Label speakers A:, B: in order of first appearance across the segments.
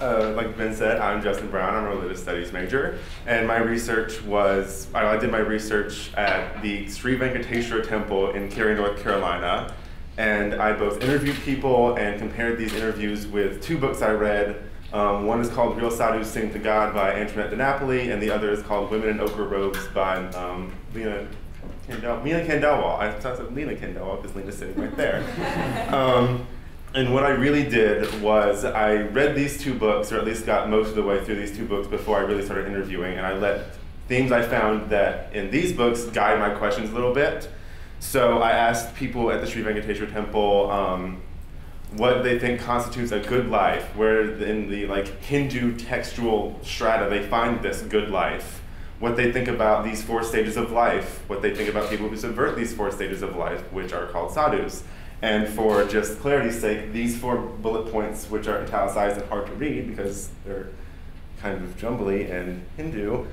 A: uh, like Ben said, I'm Justin Brown. I'm a religious studies major, and my research was I did my research at the Sri Venkateswara Temple in Cary, North Carolina, and I both interviewed people and compared these interviews with two books I read. Um, one is called Real Sadhus Sing to God by Antoinette DeNapoli, and the other is called Women in Ochre Robes by um, Lena Candel, Meena Khandelwal. I thought it was Lena Khandelwal because Leena's sitting right there. Um, and what I really did was I read these two books, or at least got most of the way through these two books before I really started interviewing, and I let themes I found that in these books guide my questions a little bit. So I asked people at the Sri Venkateswara Temple um, what they think constitutes a good life, where in the like Hindu textual strata they find this good life, what they think about these four stages of life, what they think about people who subvert these four stages of life, which are called sadhus. And for just clarity's sake, these four bullet points, which are italicized and hard to read because they're kind of jumbly and Hindu,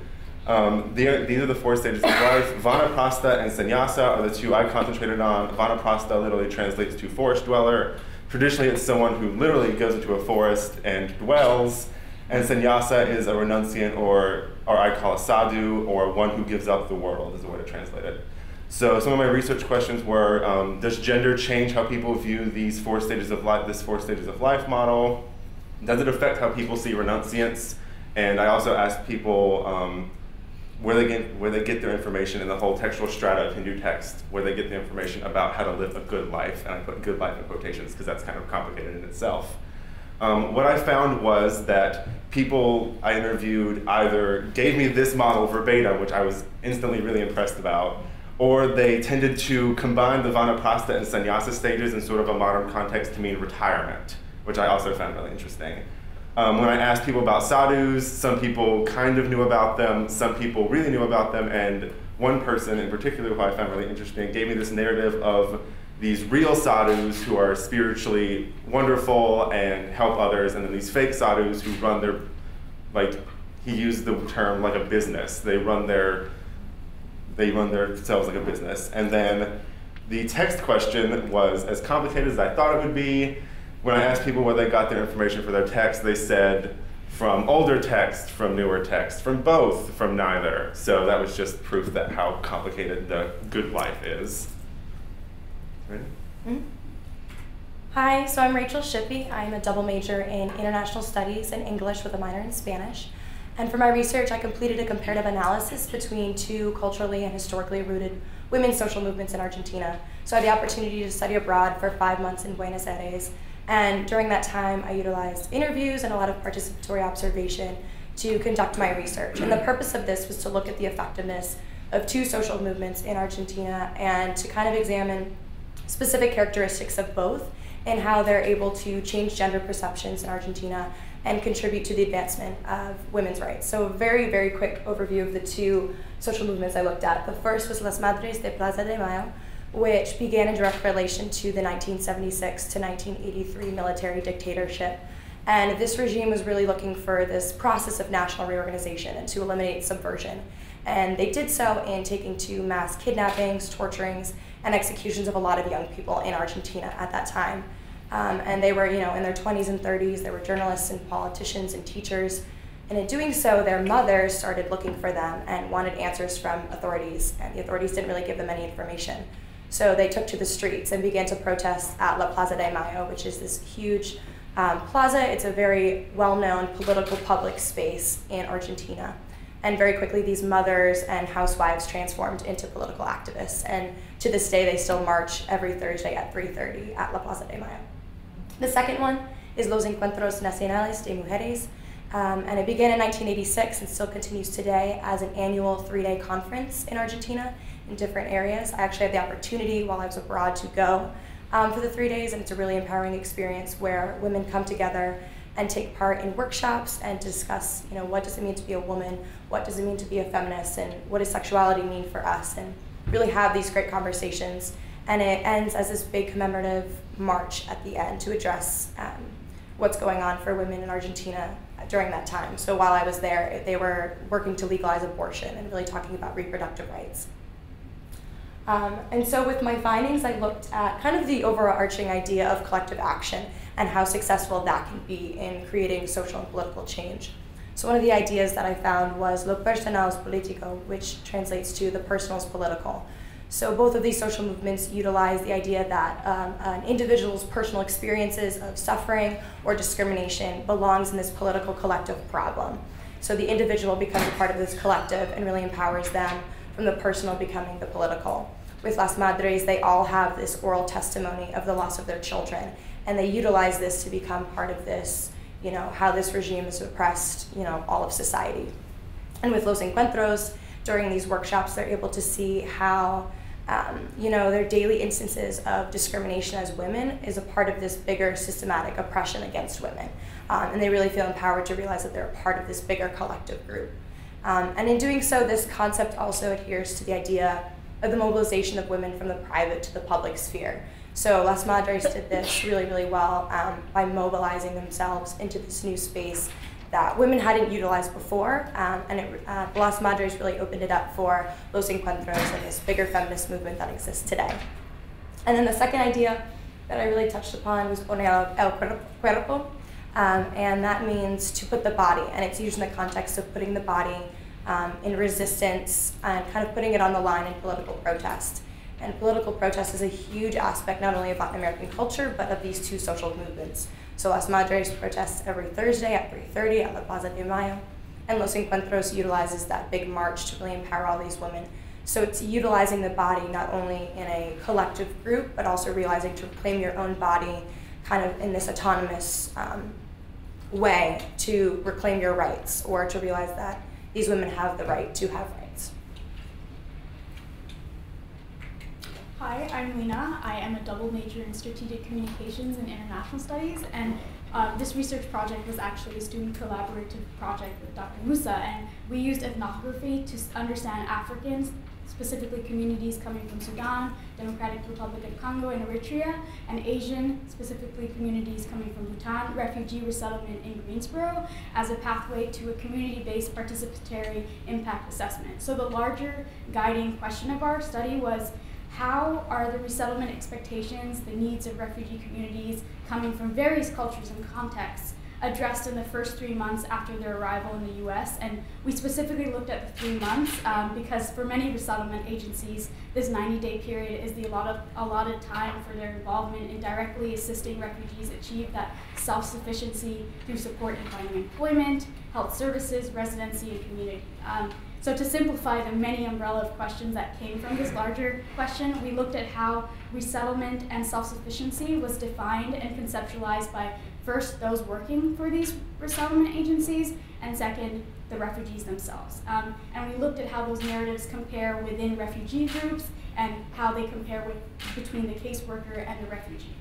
A: um, these are the four stages of life. Vanaprastha and sannyasa are the two I concentrated on. Vanaprastha literally translates to forest dweller. Traditionally, it's someone who literally goes into a forest and dwells. And sannyasa is a renunciant, or, or I call a sadhu, or one who gives up the world, is the way to translate it. So some of my research questions were, um, does gender change how people view these four stages of life, this four stages of life model? Does it affect how people see renunciants? And I also asked people um, where they get where they get their information in the whole textual strata of Hindu text, where they get the information about how to live a good life, and I put good life in quotations because that's kind of complicated in itself. Um, what I found was that people I interviewed either gave me this model verbatim, which I was instantly really impressed about, or they tended to combine the vanaprastha and sannyasa stages in sort of a modern context to mean retirement, which I also found really interesting. Um, when I asked people about sadhus, some people kind of knew about them, some people really knew about them, and one person in particular who I found really interesting gave me this narrative of these real sadhus who are spiritually wonderful and help others, and then these fake sadhus who run their, like, he used the term like a business. They run their they run themselves like a business. And then the text question was as complicated as I thought it would be. When I asked people where they got their information for their text, they said from older text, from newer text, from both, from neither. So that was just proof that how complicated the good life is. Ready?
B: Mm-hmm. Hi, so I'm Rachel Shippee. I'm a double major in International Studies and English with a minor in Spanish. And for my research, I completed a comparative analysis between two culturally and historically rooted women's social movements in Argentina. So I had the opportunity to study abroad for five months in Buenos Aires. And during that time, I utilized interviews and a lot of participatory observation to conduct my research. And the purpose of this was to look at the effectiveness of two social movements in Argentina and to kind of examine specific characteristics of both and how they're able to change gender perceptions in Argentina and contribute to the advancement of women's rights. So a very, very quick overview of the two social movements I looked at. The first was Las Madres de Plaza de Mayo, which began in direct relation to the 1976 to 1983 military dictatorship. And this regime was really looking for this process of national reorganization and to eliminate subversion. And they did so in taking to mass kidnappings, torturings, and executions of a lot of young people in Argentina at that time. Um, and they were, you know, in their 20s and 30s. They were journalists and politicians and teachers. And in doing so, their mothers started looking for them and wanted answers from authorities, and the authorities didn't really give them any information. So they took to the streets and began to protest at La Plaza de Mayo, which is this huge um, plaza. It's a very well known political public space in Argentina. And very quickly, these mothers and housewives transformed into political activists. And to this day, they still march every Thursday at 3.30 at La Plaza de Mayo. The second one is Los Encuentros Nacionales de Mujeres, um, and it began in 1986 and still continues today as an annual three-day conference in Argentina in different areas. I actually had the opportunity while I was abroad to go um, for the three days, and it's a really empowering experience where women come together and take part in workshops and discuss, you know, what does it mean to be a woman, what does it mean to be a feminist, and what does sexuality mean for us, and really have these great conversations and it ends as this big commemorative march at the end to address um, what's going on for women in Argentina during that time. So while I was there, they were working to legalize abortion and really talking about reproductive rights. Um, and so with my findings, I looked at kind of the overarching idea of collective action and how successful that can be in creating social and political change. So one of the ideas that I found was lo personal es politico, which translates to the personal is political. So both of these social movements utilize the idea that um, an individual's personal experiences of suffering or discrimination belongs in this political collective problem. So the individual becomes a part of this collective and really empowers them from the personal becoming the political. With Las Madres, they all have this oral testimony of the loss of their children, and they utilize this to become part of this, you know, how this regime has oppressed, you know, all of society. And with Los Encuentros, during these workshops, they're able to see how um, you know, their daily instances of discrimination as women is a part of this bigger systematic oppression against women. Um, and they really feel empowered to realize that they're a part of this bigger collective group. Um, and in doing so, this concept also adheres to the idea of the mobilization of women from the private to the public sphere. So Las Madres did this really, really well um, by mobilizing themselves into this new space that women hadn't utilized before, um, and it, uh, Las Madres really opened it up for Los Encuentros and this bigger feminist movement that exists today. And then the second idea that I really touched upon was poner el cuerpo, um, and that means to put the body, and it's used in the context of putting the body um, in resistance and kind of putting it on the line in political protest. And political protest is a huge aspect not only of Latin American culture, but of these two social movements. So Las Madres protests every Thursday at 3.30 at La Plaza de Mayo. And Los Encuentros utilizes that big march to really empower all these women. So it's utilizing the body not only in a collective group, but also realizing to reclaim your own body kind of in this autonomous um, way to reclaim your rights or to realize that these women have the right to have rights.
C: Hi, I'm Leena. I am a double major in strategic communications and international studies, and uh, this research project was actually a student collaborative project with Dr. Musa, and we used ethnography to understand Africans specifically communities coming from Sudan, Democratic Republic of Congo, and Eritrea, and Asian, specifically communities coming from Bhutan, refugee resettlement in Greensboro, as a pathway to a community-based participatory impact assessment. So the larger guiding question of our study was, how are the resettlement expectations, the needs of refugee communities coming from various cultures and contexts addressed in the first three months after their arrival in the US. And we specifically looked at the three months um, because for many resettlement agencies, this 90 day period is the allotted, allotted time for their involvement in directly assisting refugees achieve that self sufficiency through support in finding employment, health services, residency, and community. Um, so to simplify the many umbrella of questions that came from this larger question, we looked at how resettlement and self-sufficiency was defined and conceptualized by first those working for these resettlement agencies, and second, the refugees themselves. Um, and we looked at how those narratives compare within refugee groups and how they compare with between the caseworker and the refugee.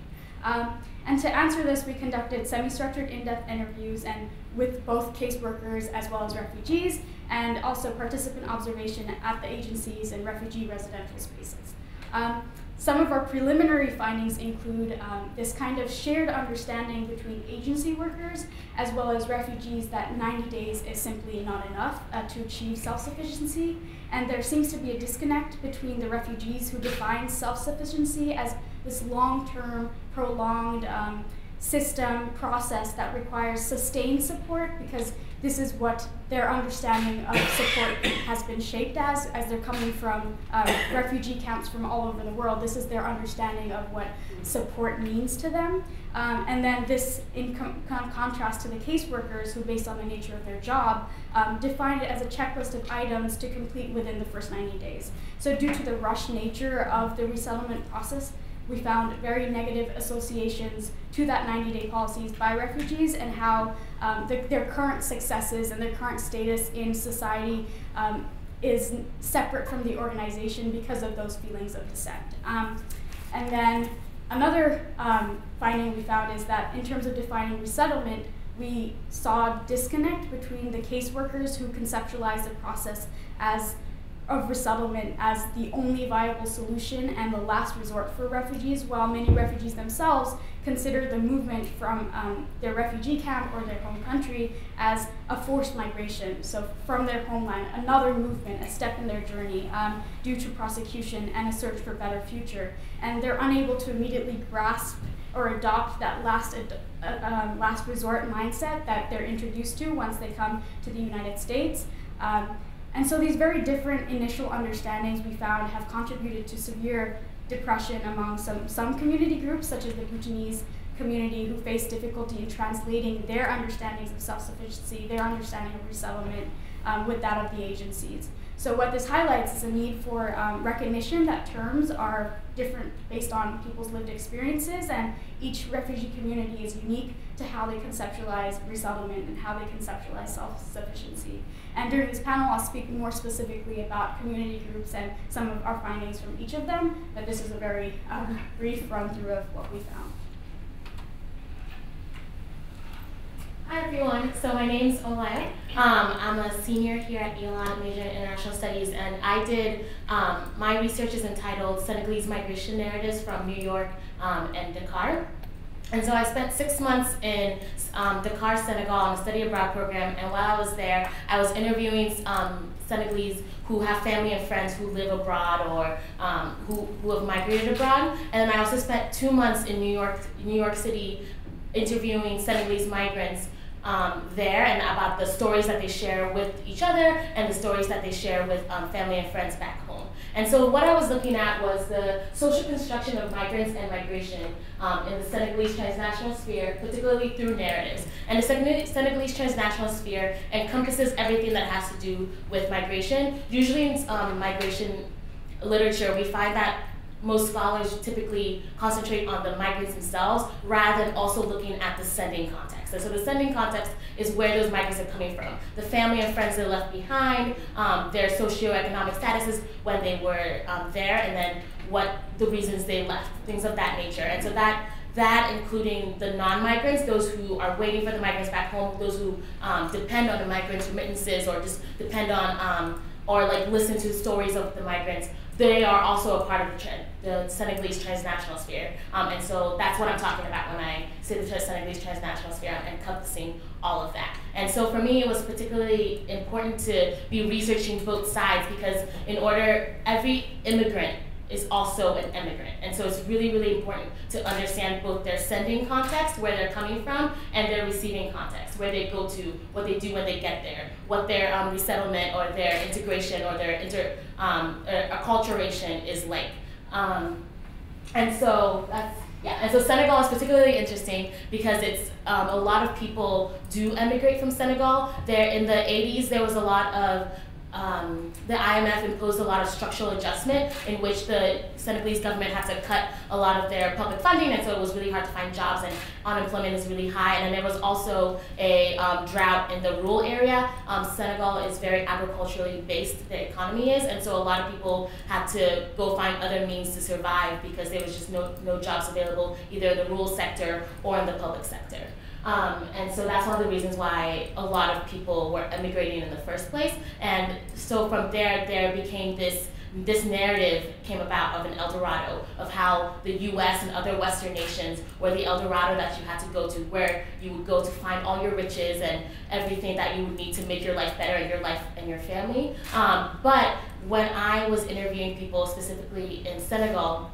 C: Um, and to answer this, we conducted semi-structured in-depth interviews and with both caseworkers as well as refugees, and also participant observation at the agencies and refugee residential spaces. Um, some of our preliminary findings include um, this kind of shared understanding between agency workers as well as refugees that 90 days is simply not enough uh, to achieve self-sufficiency. And there seems to be a disconnect between the refugees who define self-sufficiency as this long-term, prolonged um, system process that requires sustained support because this is what their understanding of support has been shaped as, as they're coming from uh, refugee camps from all over the world. This is their understanding of what support means to them. Um, and then this in com contrast to the caseworkers who, based on the nature of their job, um, define it as a checklist of items to complete within the first 90 days. So due to the rush nature of the resettlement process, we found very negative associations to that 90-day policies by refugees and how um, the, their current successes and their current status in society um, is separate from the organization because of those feelings of dissent. Um, and then another um, finding we found is that in terms of defining resettlement, we saw disconnect between the caseworkers who conceptualize the process as of resettlement as the only viable solution and the last resort for refugees, while many refugees themselves consider the movement from um, their refugee camp or their home country as a forced migration. So, from their homeland, another movement, a step in their journey um, due to prosecution and a search for better future. And they're unable to immediately grasp or adopt that last, uh, um, last resort mindset that they're introduced to once they come to the United States. Um, and so these very different initial understandings we found have contributed to severe depression among some, some community groups, such as the Bhutanese community, who face difficulty in translating their understandings of self-sufficiency, their understanding of resettlement, um, with that of the agencies. So what this highlights is a need for um, recognition that terms are different based on people's lived experiences, and each refugee community is unique to how they conceptualize resettlement and how they conceptualize self-sufficiency. And during this panel, I'll speak more specifically about community groups and some of our findings from each of them, but this is a very um, brief run-through of what we found.
D: Hi everyone, so my name's Olaya. Um, I'm a senior here at Elon, major in international studies, and I did, um, my research is entitled Senegalese Migration Narratives from New York um, and Dakar. And so I spent six months in um, Dakar, Senegal on a study abroad program, and while I was there, I was interviewing um, Senegalese who have family and friends who live abroad or um, who, who have migrated abroad. And then I also spent two months in New York, New York City interviewing Senegalese migrants um, there and about the stories that they share with each other and the stories that they share with um, family and friends back home. And so what I was looking at was the social construction of migrants and migration um, in the Senegalese transnational sphere, particularly through narratives. And the Senegalese transnational sphere encompasses everything that has to do with migration. Usually in um, migration literature, we find that most scholars typically concentrate on the migrants themselves rather than also looking at the sending context. And so the sending context is where those migrants are coming from. The family and friends they left behind, um, their socioeconomic statuses when they were um, there, and then what the reasons they left, things of that nature. And so that that including the non-migrants, those who are waiting for the migrants back home, those who um, depend on the migrants' remittances or just depend on um, or like listen to stories of the migrants, they are also a part of the, the Senegalese transnational sphere. Um, and so that's what I'm talking about when I say the Senegalese transnational sphere. Encompassing all of that. And so for me, it was particularly important to be researching both sides because in order, every immigrant is also an immigrant. And so it's really, really important to understand both their sending context, where they're coming from, and their receiving context, where they go to, what they do when they get there, what their um, resettlement or their integration or their inter, um, acculturation is like. Um, and so that's, yeah, and so Senegal is particularly interesting because it's um, a lot of people do emigrate from Senegal. There in the 80s, there was a lot of um, the IMF imposed a lot of structural adjustment in which the Senegalese government had to cut a lot of their public funding, and so it was really hard to find jobs, and unemployment is really high. And then there was also a um, drought in the rural area. Um, Senegal is very agriculturally based, the economy is, and so a lot of people had to go find other means to survive because there was just no, no jobs available, either in the rural sector or in the public sector. Um, and so that's one of the reasons why a lot of people were emigrating in the first place. And so from there, there became this this narrative came about of an El Dorado, of how the US and other Western nations were the El Dorado that you had to go to, where you would go to find all your riches and everything that you would need to make your life better and your life and your family. Um, but when I was interviewing people specifically in Senegal,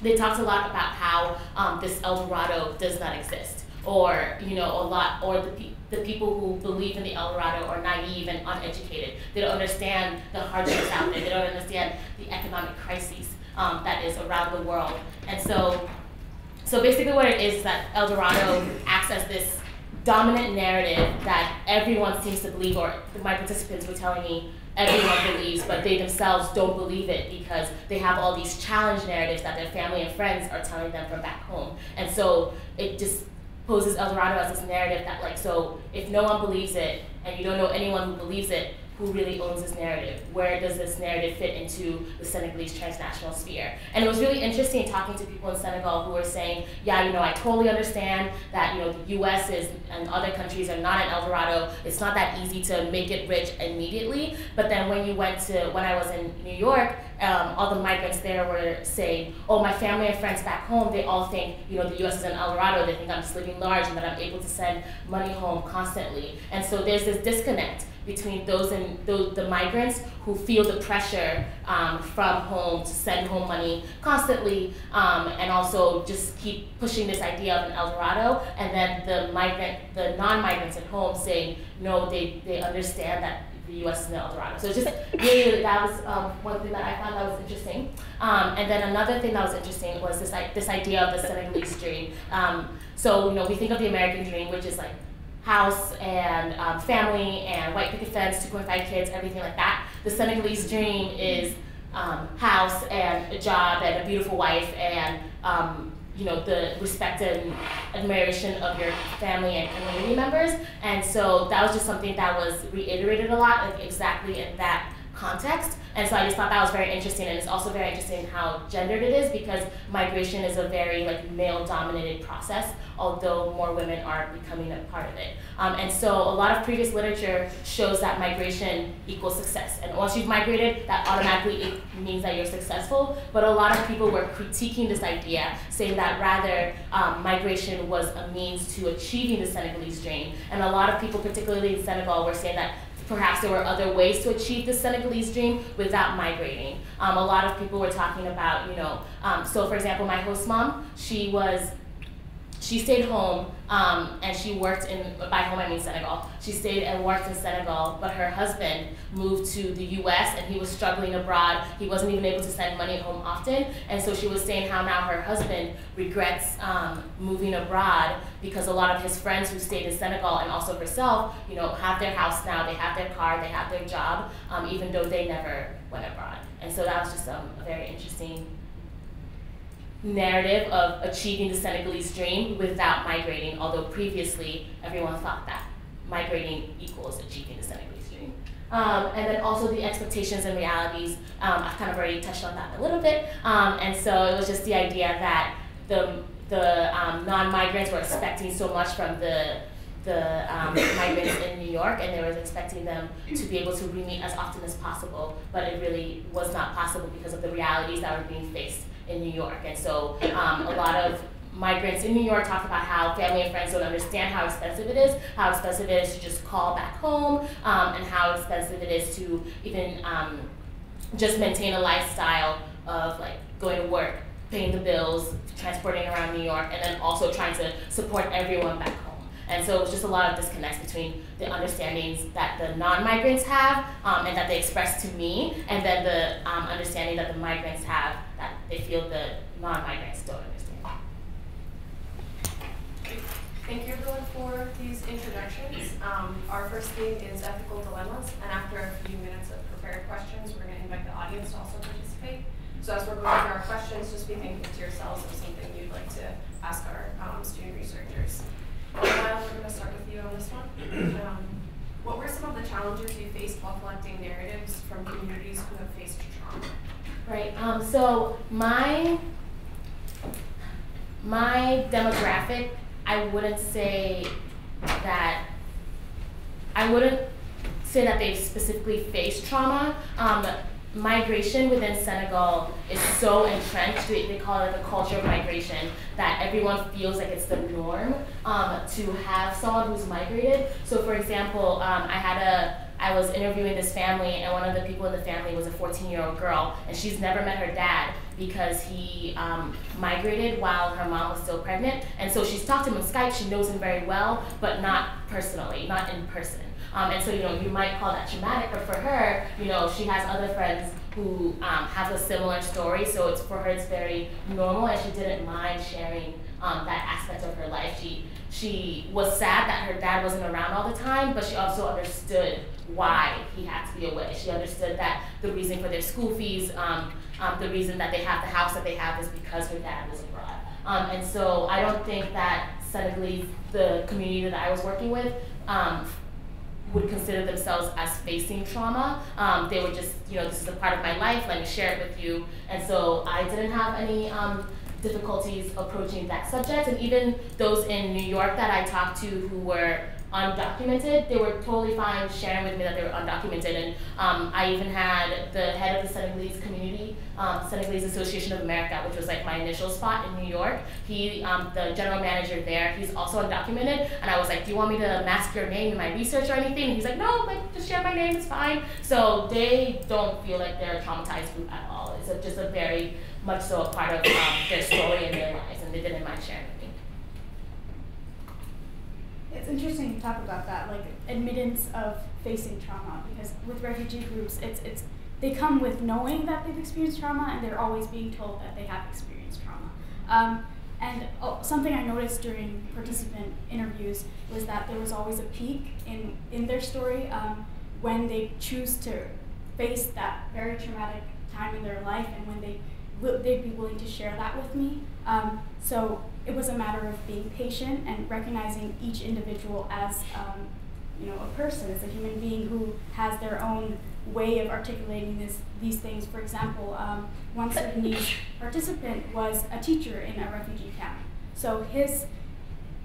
D: they talked a lot about how um, this El Dorado does not exist or you know a lot or the, pe- the people who believe in the El Dorado are naive and uneducated. They don't understand the hardships out there. They don't understand the economic crises um, that is around the world. And so, so basically, what it is is that El Dorado acts as this dominant narrative that everyone seems to believe, or my participants were telling me everyone believes, but they themselves don't believe it because they have all these challenge narratives that their family and friends are telling them from back home. And so it just poses El Dorado as this narrative that like so if no one believes it and you don't know anyone who believes it, who really owns this narrative? Where does this narrative fit into the Senegalese transnational sphere? And it was really interesting talking to people in Senegal who were saying, yeah, you know, I totally understand that, you know, the US is and other countries are not an El Dorado. It's not that easy to make it rich immediately. But then when you went to, when I was in New York, um, all the migrants there were saying, oh, my family and friends back home, they all think, you know, the US is an El Dorado. They think I'm just living large and that I'm able to send money home constantly. And so there's this disconnect between those and those, the migrants who feel the pressure um, from home to send home money constantly um, and also just keep pushing this idea of an El Dorado and then the migrant, the non-migrants at home saying, no, they, they understand that the U.S. is an El Dorado. So just really, that was um, one thing that I found that was interesting. Um, and then another thing that was interesting was this, like, this idea of the Senegalese dream. Um, so, you know, we think of the American dream, which is like house and um, family and white picket fence, 2.5 kids, everything like that. The Senegalese dream is um, house and a job and a beautiful wife and um, you know the respect and admiration of your family and community members. And so that was just something that was reiterated a lot, like exactly in that context. And so I just thought that was very interesting. And it's also very interesting how gendered it is because migration is a very like male dominated process, although more women are becoming a part of it. Um, and so a lot of previous literature shows that migration equals success. And once you've migrated, that automatically means that you're successful. But a lot of people were critiquing this idea, saying that rather um, migration was a means to achieving the Senegalese dream. And a lot of people, particularly in Senegal, were saying that perhaps there were other ways to achieve the Senegalese dream without migrating. Um, a lot of people were talking about, you know, um, so for example, my host mom, she was she stayed home um, and she worked in, by home I mean Senegal. She stayed and worked in Senegal, but her husband moved to the US and he was struggling abroad. He wasn't even able to send money home often. And so she was saying how now her husband regrets um, moving abroad because a lot of his friends who stayed in Senegal and also herself, you know, have their house now, they have their car, they have their job, um, even though they never went abroad. And so that was just um, a very interesting narrative of achieving the Senegalese dream without migrating, although previously everyone thought that migrating equals achieving the Senegalese dream. Um, and then also the expectations and realities, um, I've kind of already touched on that a little bit. Um, and so it was just the idea that the, the um, non-migrants were expecting so much from the the um, migrants in New York, and they were expecting them to be able to remit as often as possible, but it really was not possible because of the realities that were being faced in New York. And so um, a lot of migrants in New York talk about how family and friends don't understand how expensive it is, how expensive it is to just call back home, um, and how expensive it is to even um, just maintain a lifestyle of like going to work, paying the bills, transporting around New York, and then also trying to support everyone back home. And so it was just a lot of disconnects between the understandings that the non-migrants have um, and that they express to me, and then the um, understanding that the migrants have that they feel the non-migrants don't understand.
E: Thank you everyone for these introductions. Um, our first theme is ethical dilemmas, and after a few minutes of prepared questions, we're going to invite the audience to also participate. So as we're going through our questions, just be thinking to yourselves of something you'd like to ask our um, student researchers. Miles, we're going to start with you on this one. Um, what were some of the challenges you faced while collecting narratives from communities who have faced trauma?
D: Right. Um, so my my demographic, I wouldn't say that I wouldn't say that they've specifically faced trauma. Um, migration within Senegal is so entrenched, they call it the culture of migration, that everyone feels like it's the norm um, to have someone who's migrated. So for example, um, I had a, I was interviewing this family and one of the people in the family was a 14 year old girl and she's never met her dad because he um, migrated while her mom was still pregnant. And so she's talked to him on Skype, she knows him very well, but not personally, not in person. Um, and so, you know, you might call that traumatic, but for her, you know, she has other friends who um, have a similar story, so it's for her it's very normal, and she didn't mind sharing um, that aspect of her life. She she was sad that her dad wasn't around all the time, but she also understood why he had to be away. She understood that the reason for their school fees, um, um, the reason that they have the house that they have is because her dad was abroad. Um, and so I don't think that Senegalese, the community that I was working with, um, would consider themselves as facing trauma. Um, they would just, you know, this is a part of my life, let me share it with you. And so I didn't have any um, difficulties approaching that subject. And even those in New York that I talked to who were undocumented, they were totally fine sharing with me that they were undocumented. And um, I even had the head of the Senegalese community, um, Senegalese Association of America, which was like my initial spot in New York. He, um, the general manager there, he's also undocumented. And I was like, do you want me to mask your name in my research or anything? And he's like, no, like just share my name, it's fine. So they don't feel like they're a traumatized group at all. It's a, just a very much so a part of um, their story and their lives, and they didn't mind sharing
C: it's interesting to talk about that, like admittance of facing trauma, because with refugee groups, it's it's they come with knowing that they've experienced trauma, and they're always being told that they have experienced trauma. Um, and oh, something I noticed during participant interviews was that there was always a peak in in their story um, when they choose to face that very traumatic time in their life, and when they they'd be willing to share that with me. Um, so it was a matter of being patient and recognizing each individual as um, you know a person, as a human being who has their own way of articulating this, these things. For example, um, one Sudanese participant was a teacher in a refugee camp. So his,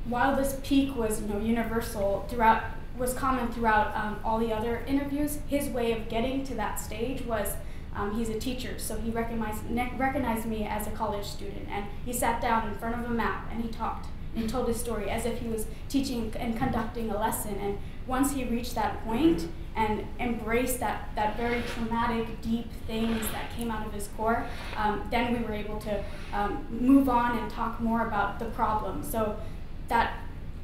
C: while this peak was you know universal throughout, was common throughout um, all the other interviews, his way of getting to that stage was um, he's a teacher, so he recognized, recognized me as a college student, and he sat down in front of a map and he talked and told his story as if he was teaching and conducting a lesson. And once he reached that point and embraced that, that very traumatic, deep things that came out of his core, um, then we were able to um, move on and talk more about the problem. So that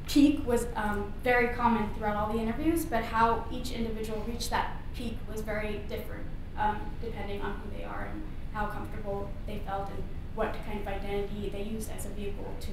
C: peak was um, very common throughout all the interviews, but how each individual reached that peak was very different um, depending on who they are and how comfortable they felt and what kind of identity they used as a vehicle to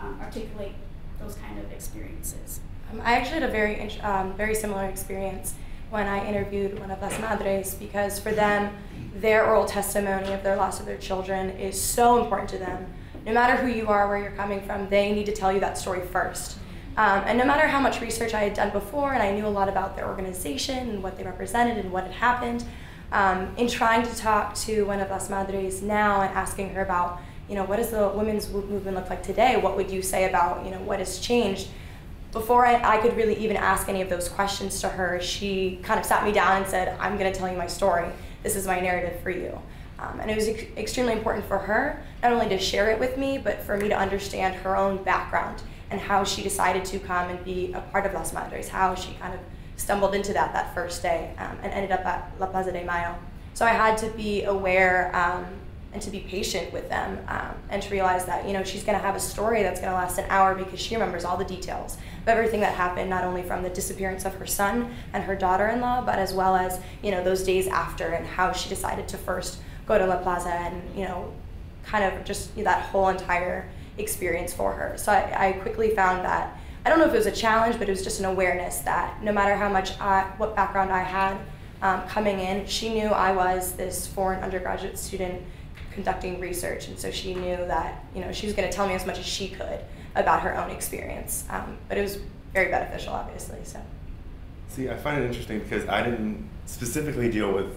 C: um, articulate those kind of experiences.
B: Um, I actually had a very, um, very similar experience when I interviewed one of Las Madres because for them, their oral testimony of their loss of their children is so important to them. No matter who you are, where you're coming from, they need to tell you that story first. Um, and no matter how much research I had done before and I knew a lot about their organization and what they represented and what had happened, um, in trying to talk to one of Las Madres now and asking her about, you know, what does the women's movement look like today? What would you say about, you know, what has changed? Before I, I could really even ask any of those questions to her, she kind of sat me down and said, I'm going to tell you my story. This is my narrative for you. Um, and it was ex extremely important for her, not only to share it with me, but for me to understand her own background and how she decided to come and be a part of Las Madres, how she kind of stumbled into that that first day um, and ended up at La Plaza de Mayo. So I had to be aware um, and to be patient with them um, and to realize that you know she's going to have a story that's going to last an hour because she remembers all the details of everything that happened, not only from the disappearance of her son and her daughter-in-law, but as well as you know those days after and how she decided to first go to La Plaza and you know kind of just that whole entire experience for her. So I, I quickly found that I don't know if it was a challenge, but it was just an awareness that no matter how much I, what background I had um, coming in, she knew I was this foreign undergraduate student conducting research, and so she knew that you know she was going to tell me as much as she could about her own experience. Um, but it was very beneficial, obviously. So.
A: See, I find it interesting because I didn't specifically deal with,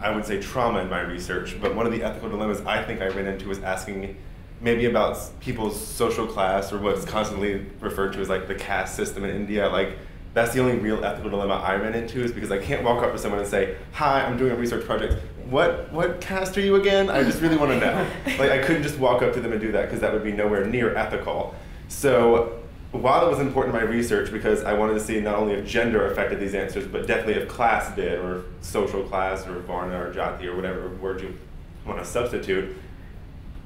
A: I would say, trauma in my research, but one of the ethical dilemmas I think I ran into was asking maybe about people's social class or what's constantly referred to as like the caste system in India. Like that's the only real ethical dilemma I ran into is because I can't walk up to someone and say, "Hi, I'm doing a research project. What what caste are you again?" I just really want to know. like I couldn't just walk up to them and do that because that would be nowhere near ethical. So while it was important in my research because I wanted to see not only if gender affected these answers, but definitely if class did, or social class, or varna, or jati, or whatever word you want to substitute,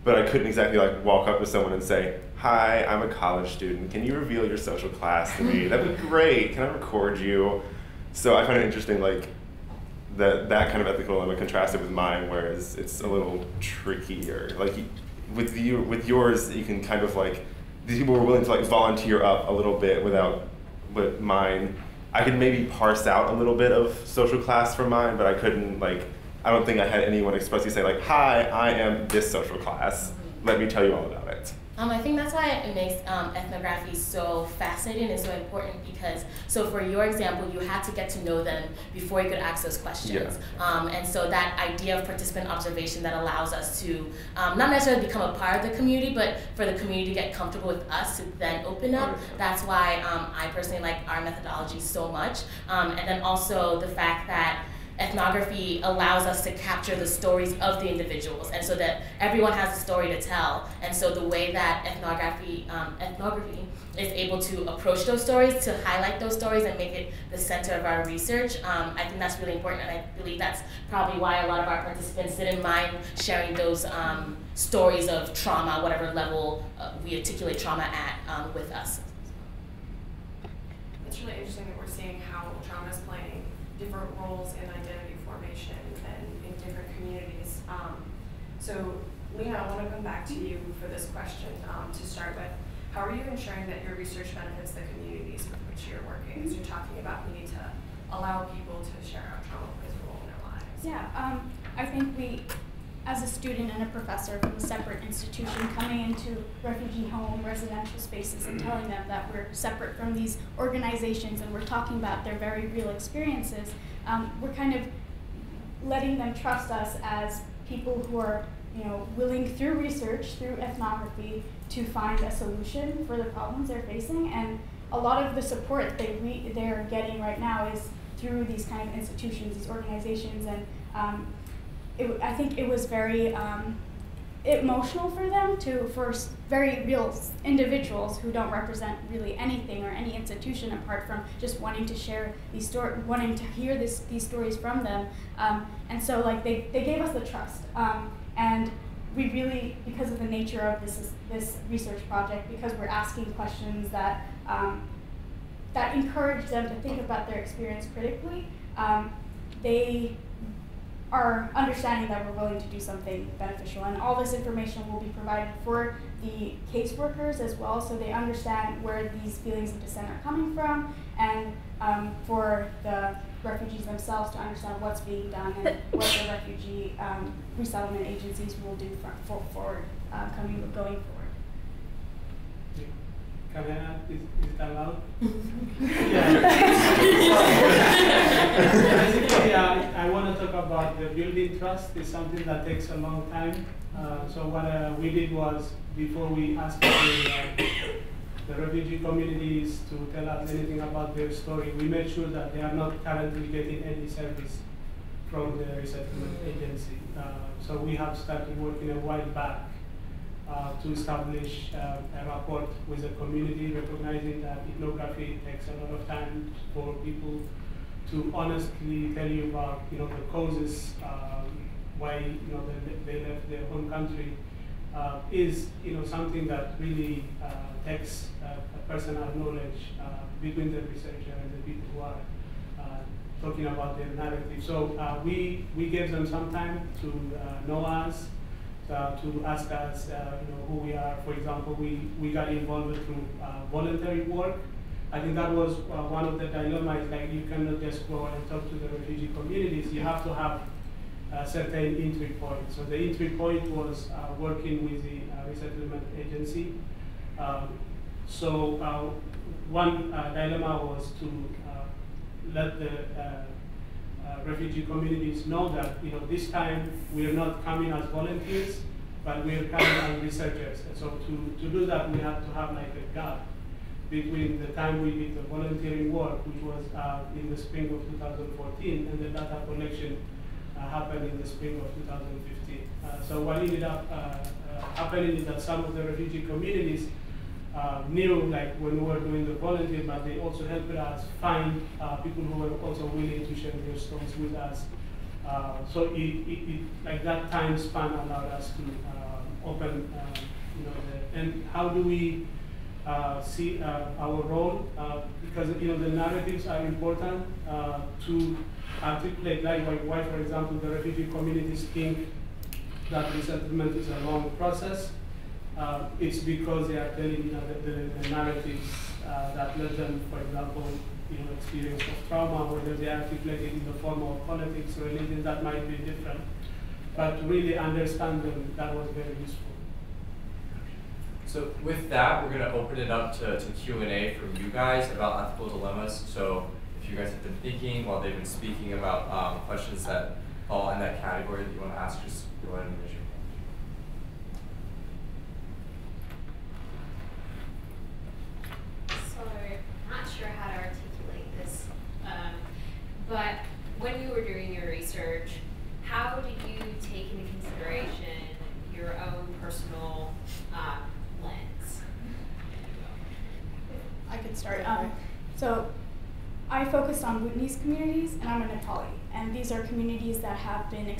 A: but I couldn't exactly like walk up to someone and say, "Hi, I'm a college student. Can you reveal your social class to me? That'd be great. Can I record you?" So I find it interesting, like that that kind of ethical dilemma contrasted with mine, whereas it's a little trickier. Like with you, with yours, you can kind of like these people were willing to like volunteer up a little bit without, but mine, I could maybe parse out a little bit of social class from mine, but I couldn't like I don't think I had anyone expressly say like, "Hi, I am this social class. Let me tell you all about it."
D: Um, I think that's why it makes um, ethnography so fascinating and so important because, so for your example, you had to get to know them before you could ask those questions. Yeah. Um, and so that idea of participant observation that allows us to um, not necessarily become a part of the community, but for the community to get comfortable with us to then open up. That's why um, I personally like our methodology so much. Um, and then also the fact that ethnography allows us to capture the stories of the individuals and so that everyone has a story to tell. And so the way that ethnography um, ethnography is able to approach those stories to highlight those stories and make it the center of our research um, i think that's really important and i believe that's probably why a lot of our participants didn't mind sharing those um, stories of trauma whatever level uh, we articulate trauma at um, with us.
E: It's really interesting that we're seeing how trauma is playing different roles in identity formation and in different communities. Um, so, Leena, I want to come back to you for this question um, to start with. How are you ensuring that your research benefits the communities with which you're working? As you're talking about needing to allow people to share how trauma plays role in their lives.
C: Yeah, um, I think we as a student and a professor from a separate institution coming into refugee home residential spaces and telling them that we're separate from these organizations and we're talking about their very real experiences, um, we're kind of letting them trust us as people who are you know, willing through research, through ethnography, to find a solution for the problems they're facing. And a lot of the support they re- they're getting right now is through these kind of institutions, these organizations, and um, it, I think it was very um, emotional for them to, for very real individuals who don't represent really anything or any institution apart from just wanting to share these stories, wanting to hear this, these stories from them. Um, and so like they, they gave us the trust. Um, and we really, because of the nature of this, this research project, because we're asking questions that, um, that encourage them to think about their experience critically, um, they are understanding that we're willing to do something beneficial. And all this information will be provided for the caseworkers as well, so they understand where these feelings of dissent are coming from, and um, for the refugees themselves to understand what's being done and what the refugee um, resettlement agencies will do for, for forward, uh, coming going forward.
F: Camera, is, is it allowed? Basically, uh, I want to talk about the building trust. It's something that takes a long time. Uh, so what uh, we did was, before we asked the, uh, the refugee communities to tell us anything about their story, we made sure that they are not currently getting any service from the resettlement agency. Uh, so we have started working a while back uh, to establish uh, a rapport with the community, recognizing that ethnography takes a lot of time for people to honestly tell you about you know the causes um, why you know they, they left their home country uh, is you know something that really uh, takes a personal knowledge uh, between the researcher and the people who are uh, talking about their narrative. So we we gave them some time to know us uh, to ask us, uh, you know, who we are. For example, we, we got involved through uh, voluntary work. I think that was uh, one of the dilemmas, like you cannot just go and talk to the refugee communities. You have to have a certain entry point. So the entry point was uh, working with the uh, resettlement agency. Um, so one dilemma was to let the uh, refugee communities know that you know this time we are not coming as volunteers, but we are coming as researchers. And so to, to do that, we have to have like a gap between the time we did the volunteering work, which was uh, in the spring of 2014, and the data collection uh, happened in the spring of 2015. Uh, so what ended up uh, uh, happening is that some of the refugee communities uh, knew like when we were doing the volunteer, but they also helped us find uh, people who were also willing to share their stories with us. Uh, so it, it, it, like that time span allowed us to uh, open, uh, you know, the, and how do we uh, see our role? because you know the narratives are important to articulate, like why, for example, the refugee communities think that resettlement is a long process uh, it's because they are telling you know, the, the, the narratives uh, that led them, for example, you know, experience of trauma, whether they articulate it in the form of politics, or religion, that might be different. But really understand them, that was very useful.
G: So with that, we're going to open it up to, to Q&A from you guys about ethical dilemmas. So if you guys have been thinking while they've been speaking about um, questions that fall in that category that you want to ask, just go ahead and raise your
H: hand. So I'm not sure how to articulate this, um, but when you were doing your research, how did you take into consideration your own personal uh, lens?
C: I could start. Um, so I focused on Bhutanese communities, and I'm a Nepali. And these are communities that have been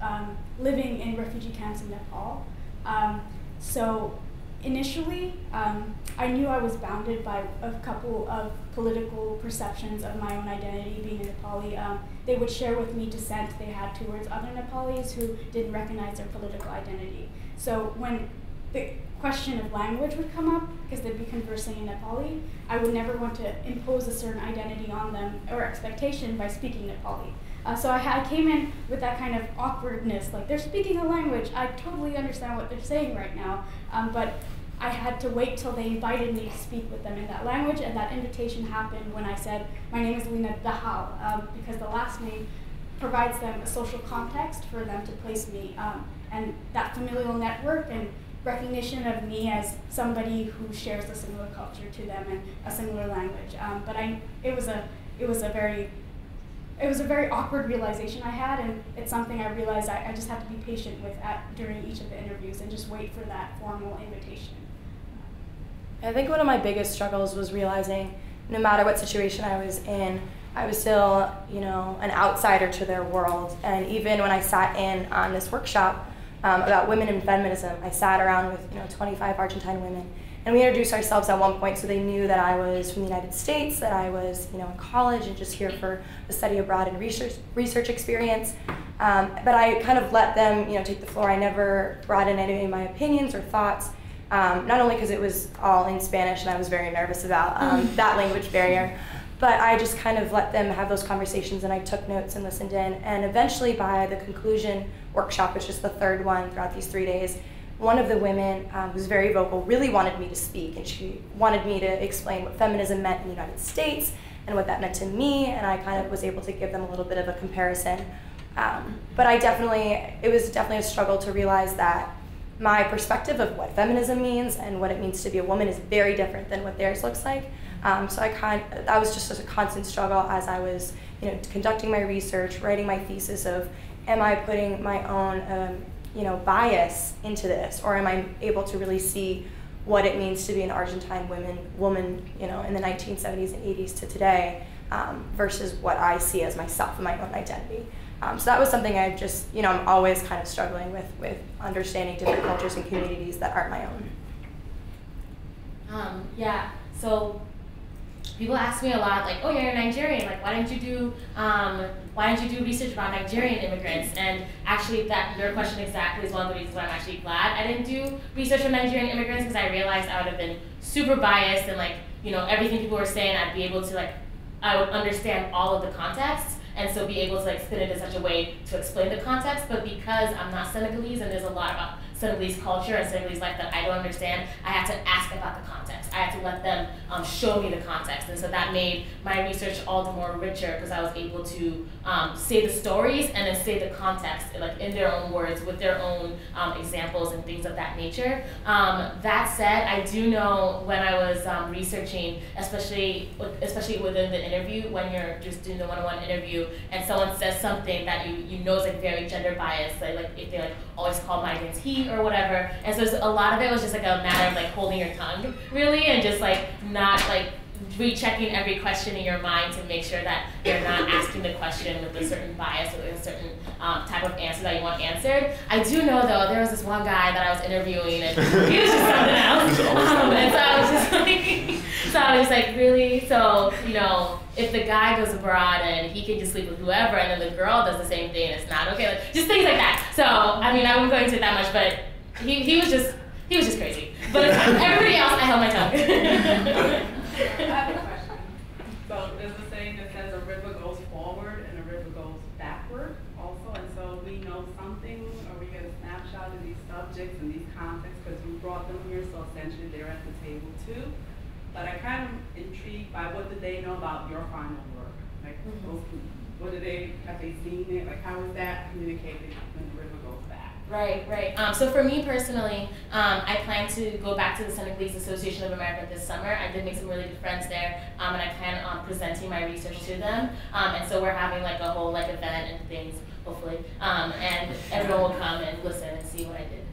C: um, living in refugee camps in Nepal. Um, so initially, um, I knew I was bounded by a couple of political perceptions of my own identity being a Nepali. Um, they would share with me dissent they had towards other Nepalis who didn't recognize their political identity. So when the question of language would come up, because they'd be conversing in Nepali, I would never want to impose a certain identity on them or expectation by speaking Nepali. Uh, so I, I, came in with that kind of awkwardness, like they're speaking a language, I totally understand what they're saying right now, um, but I had to wait till they invited me to speak with them in that language, and that invitation happened when I said, my name is Leena Dahal, um, because the last name provides them a social context for them to place me, um, and that familial network and recognition of me as somebody who shares a similar culture to them and a similar language. Um, but I, it was a, it was a very it was a very awkward realization I had, and it's something I realized I, I just have to be patient with at, during each of the interviews and just wait for that formal invitation.
B: I think one of my biggest struggles was realizing no matter what situation I was in, I was still, you know, an outsider to their world. And even when I sat in on this workshop um, about women and feminism, I sat around with, you know, 25 Argentine women and we introduced ourselves at one point so they knew that I was from the United States, that I was you know in college and just here for a study abroad and research research experience. Um, but I kind of let them you know take the floor. I never brought in any of my opinions or thoughts. Um, not only because it was all in Spanish and I was very nervous about um, that language barrier, but I just kind of let them have those conversations and I took notes and listened in. And eventually, by the conclusion workshop, which is the third one throughout these three days, one of the women um, who's very vocal really wanted me to speak and she wanted me to explain what feminism meant in the United States and what that meant to me and I kind of was able to give them a little bit of a comparison. Um, but I definitely, it was definitely a struggle to realize that my perspective of what feminism means and what it means to be a woman is very different than what theirs looks like. Um, so I kind, that was just a constant struggle as I was, you know, conducting my research, writing my thesis of, am I putting my own um, you know, bias into this, or am I able to really see what it means to be an Argentine woman, woman, you know, in the 1970s and 80s to today, um, versus what I see as myself and my own identity. Um, so that was something I just, you know, I'm always kind of struggling with, with understanding different cultures and communities that aren't my own.
D: Um, yeah. So people ask me a lot, like, oh, you're Nigerian. Like, why didn't you do, um, why didn't you do research about Nigerian immigrants? And actually, that your question exactly is one of the reasons why I'm actually glad I didn't do research on Nigerian immigrants because I realized I would have been super biased and like, you know, everything people were saying, I'd be able to like, I would understand all of the context and so be able to like spin it in such a way to explain the context. But because I'm not Senegalese and there's a lot about Senegalese culture and Senegalese life that I don't understand, I have to ask about the context. I had to let them um, show me the context. And so that made my research all the more richer because I was able to um, say the stories and then say the context, like in their own words, with their own um, examples and things of that nature. Um, that said, I do know when I was um, researching, especially especially within the interview, when you're just doing the one-on-one interview and someone says something that you, you know is like very gender biased, like, like if they like always call migrants he or whatever. And so a lot of it was just like a matter of like holding your tongue, really, and just like not like rechecking every question in your mind to make sure that you're not asking the question with a certain bias or a certain um, type of answer that you want answered. I do know though, there was this one guy that I was interviewing and he was just something else. Um, and so I was just like, so I was like, really? So, you know, if the guy goes abroad and he can just sleep with whoever and then the girl does the same thing, it's not okay. Like, just things like that. So, I mean, I won't go into it that much, but he, he was just, he was just crazy. But everybody else, I held my tongue.
I: I have a question. So there's a saying that says a river goes forward and a river goes backward also, and so
J: we know something or we get a snapshot of these subjects and these contexts because you brought them here, so essentially they're at the table too. But I kind of intrigued by what did they know about your final work? Like, mm -hmm. what did they, have they seen it? Like, how is that communicated when the river goes back?
D: Right, right. Um, so for me personally, um, I plan to go back to the Senate Senegalese Association of America this summer. I did make some really good friends there, um, and I plan on presenting my research to them. Um, and so we're having like a whole like event and things, hopefully, um, and everyone will come and listen and see what I did.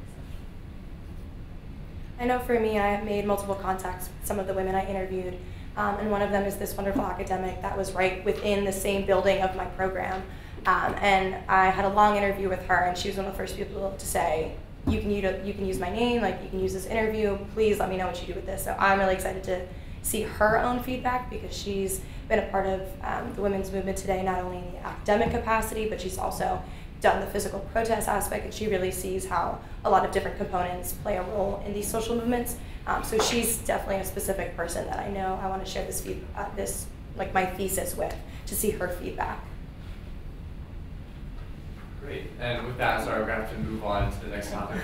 B: I know for me, I made multiple contacts with some of the women I interviewed, um, and one of them is this wonderful academic that was right within the same building of my program. Um, and I had a long interview with her, and she was one of the first people to say, you can, you can use my name, like you can use this interview, please let me know what you do with this. So I'm really excited to see her own feedback because she's been a part of um, the women's movement today, not only in the academic capacity, but she's also done the physical protest aspect, and she really sees how a lot of different components play a role in these social movements. Um, so she's definitely a specific person that I know I want to share this feed, uh, this like my thesis with to see her feedback.
G: Great. And with that, sorry, we're going to have to move on to the next topic.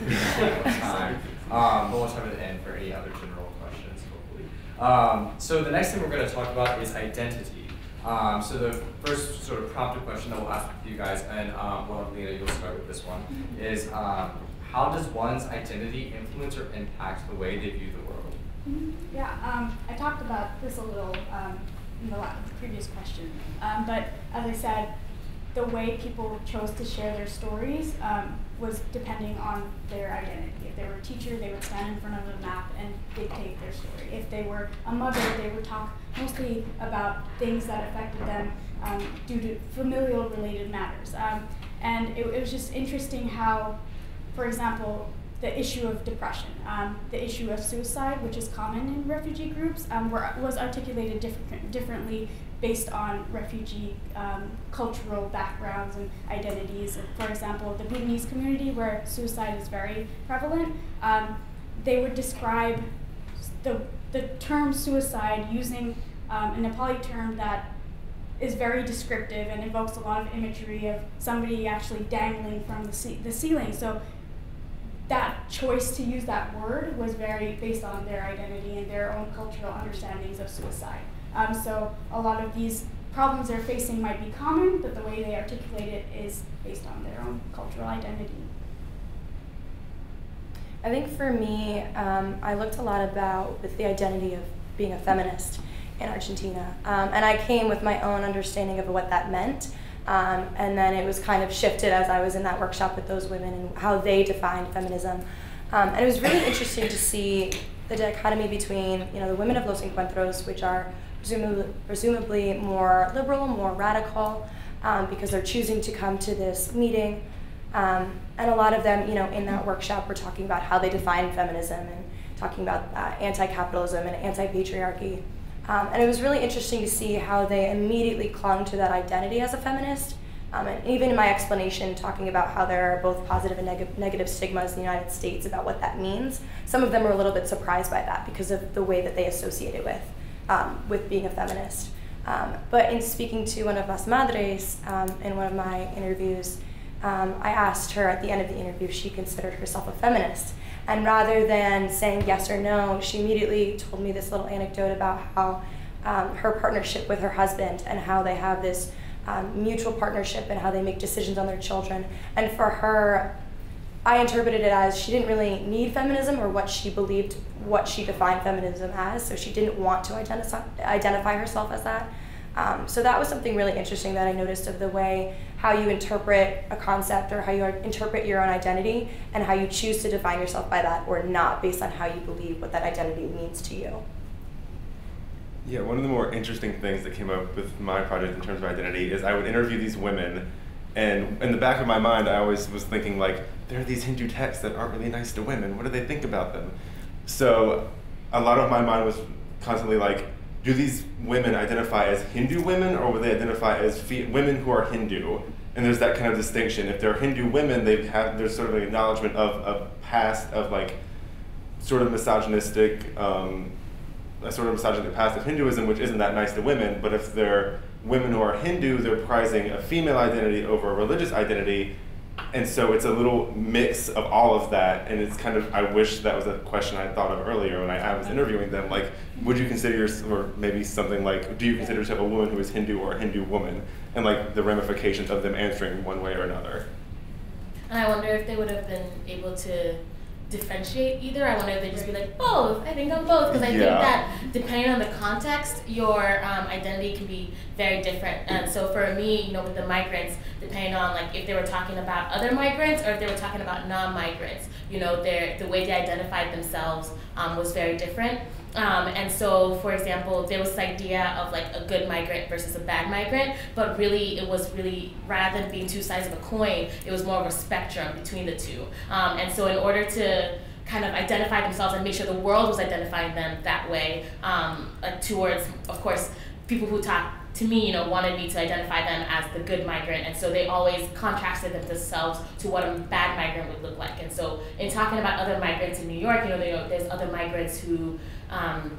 G: time. Um, but we'll have the end for any other general questions, hopefully. Um, so the next thing we're going to talk about is identity. Um, so the first sort of prompted question that we'll ask you guys, and um, well, Leena, you'll start with this one, is um, how does one's identity influence or impact the way they view the world?
C: Mm-hmm. Yeah, um, I talked about this a little um, in the previous question, um, but as I said, the way people chose to share their stories um, was depending on their identity. If they were a teacher, they would stand in front of a map and dictate their story. If they were a mother, they would talk mostly about things that affected them um, due to familial related matters. Um, and it, it was just interesting how, for example, the issue of depression, um, the issue of suicide, which is common in refugee groups, um, were, was articulated different, differently based on refugee um, cultural backgrounds and identities. For example, the Bhutanese community, where suicide is very prevalent, um, they would describe the, the term suicide using um, a Nepali term that is very descriptive and evokes a lot of imagery of somebody actually dangling from the, ce the ceiling. So that choice to use that word was very based on their identity and their own cultural understandings of suicide. Um, so a lot of these problems they're facing might be common, but the way they articulate it is based on their own cultural identity.
B: I think for me, um, I looked a lot about with the identity of being a feminist in Argentina. Um, and I came with my own understanding of what that meant. Um, and then it was kind of shifted as I was in that workshop with those women and how they defined feminism. Um, and it was really interesting to see the dichotomy between you know, the women of Los Encuentros, which are presumably, presumably more liberal, more radical, um, because they're choosing to come to this meeting. Um, and a lot of them, you know, in that workshop were talking about how they define feminism and talking about uh, anti-capitalism and anti-patriarchy. Um, and it was really interesting to see how they immediately clung to that identity as a feminist. Um, and even in my explanation, talking about how there are both positive and neg negative stigmas in the United States about what that means, some of them were a little bit surprised by that because of the way that they associate it with um, with being a feminist. Um, but in speaking to one of Las Madres um, in one of my interviews, um, I asked her at the end of the interview if she considered herself a feminist. And rather than saying yes or no, she immediately told me this little anecdote about how um, her partnership with her husband and how they have this um, mutual partnership and how they make decisions on their children. And for her, I interpreted it as she didn't really need feminism or what she believed, what she defined feminism as, so she didn't want to identify, identify herself as that. Um, so that was something really interesting that I noticed of the way how you interpret a concept or how you interpret your own identity and how you choose to define yourself by that or not based on how you believe what that identity means to you.
A: Yeah, one of the more interesting things that came up with my project in terms of identity is I would interview these women and in the back of my mind, I always was thinking like, there are these Hindu texts that aren't really nice to women. What do they think about them? So a lot of my mind was constantly like, do these women identify as Hindu women or would they identify as women who are Hindu? And there's that kind of distinction. If they're Hindu women, they have there's sort of an acknowledgement of a past of like sort of misogynistic, um, a sort of misogynistic past of Hinduism, which isn't that nice to women. But if they're women who are Hindu, they're prizing a female identity over a religious identity, and so it's a little mix of all of that, and it's kind of I wish that was a question I thought of earlier when I, I was interviewing them. Like, would you consider yourself, or maybe something like, do you consider yourself a woman who is Hindu or a Hindu woman, and like the ramifications of them answering one way or another.
D: And I wonder if they would have been able to differentiate either. I if they'd just be like, both. I think I'm both. Because I
A: Yeah.
D: think that depending on the context, your um, identity can be very different. And so for me, you know, with the migrants, depending on like if they were talking about other migrants or if they were talking about non-migrants, you know, their the way they identified themselves um, was very different. Um, and so, for example, there was this idea of like a good migrant versus a bad migrant, but really it was really, rather than being two sides of a coin, it was more of a spectrum between the two. Um, and so, in order to kind of identify themselves and make sure the world was identifying them that way, um, uh, towards, of course, people who talk to me, you know, wanted me to identify them as the good migrant, and so they always contrasted themselves to what a bad migrant would look like. And so, in talking about other migrants in New York, you know, there- there's other migrants who, um,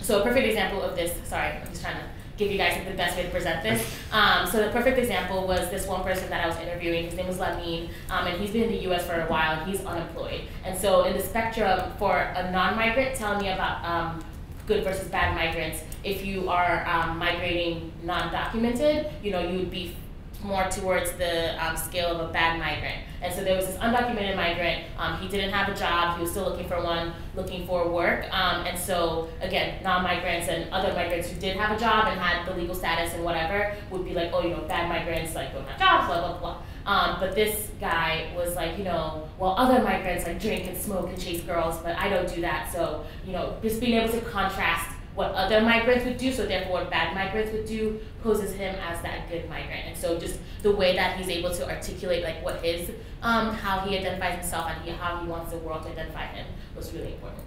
D: so a perfect example of this. Sorry, I'm just trying to give you guys like, the best way to present this. Um, so the perfect example was this one person that I was interviewing. His name was Lamin, um, and he's been in the U.S. for a while, and he's unemployed. And so in the spectrum for a non-migrant, telling me about um, good versus bad migrants. If you are um, migrating non-documented, you know, you would be more towards the um, scale of a bad migrant. And so there was this undocumented migrant. Um, he didn't have a job. He was still looking for one, looking for work. Um, and so again, non-migrants and other migrants who did have a job and had the legal status and whatever would be like, oh, you know, bad migrants like don't have jobs, blah blah blah. Um, but this guy was like, you know, well, other migrants like drink and smoke and chase girls, but I don't do that. So, you know, just being able to contrast what other migrants would do, so therefore what bad migrants would do, poses him as that good migrant. And so just the way that he's able to articulate like what his, um, how he identifies himself and he, how he wants the world to identify him was really important.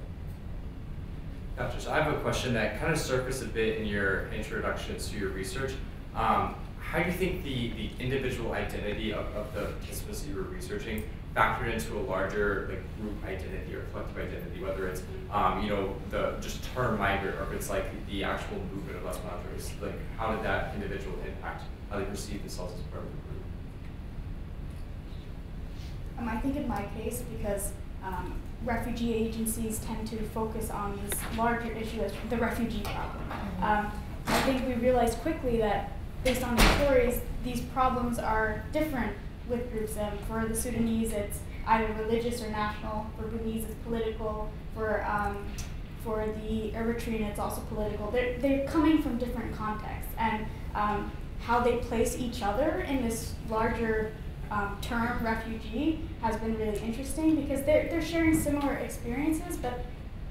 G: Gotcha. So I have a question that kind of surfaced a bit in your introduction to your research. Um, how do you think the, the individual identity of, of the participants you were researching factored into a larger like group identity or collective identity, whether it's um, you know the just term migrant or if it's like the actual movement of Las Madres? Like how did that individual impact how they perceive themselves as part of the group?
C: Um, I think in my case, because um, refugee agencies tend to focus on this larger issue as the refugee problem. Um, I think we realized quickly that based on the stories, these problems are different with groups. Um, for the Sudanese, it's either religious or national. For Belize, it's political. For um, for the Eritrean, it's also political. They're, they're coming from different contexts, and um, how they place each other in this larger um, term refugee has been really interesting because they're, they're sharing similar experiences, but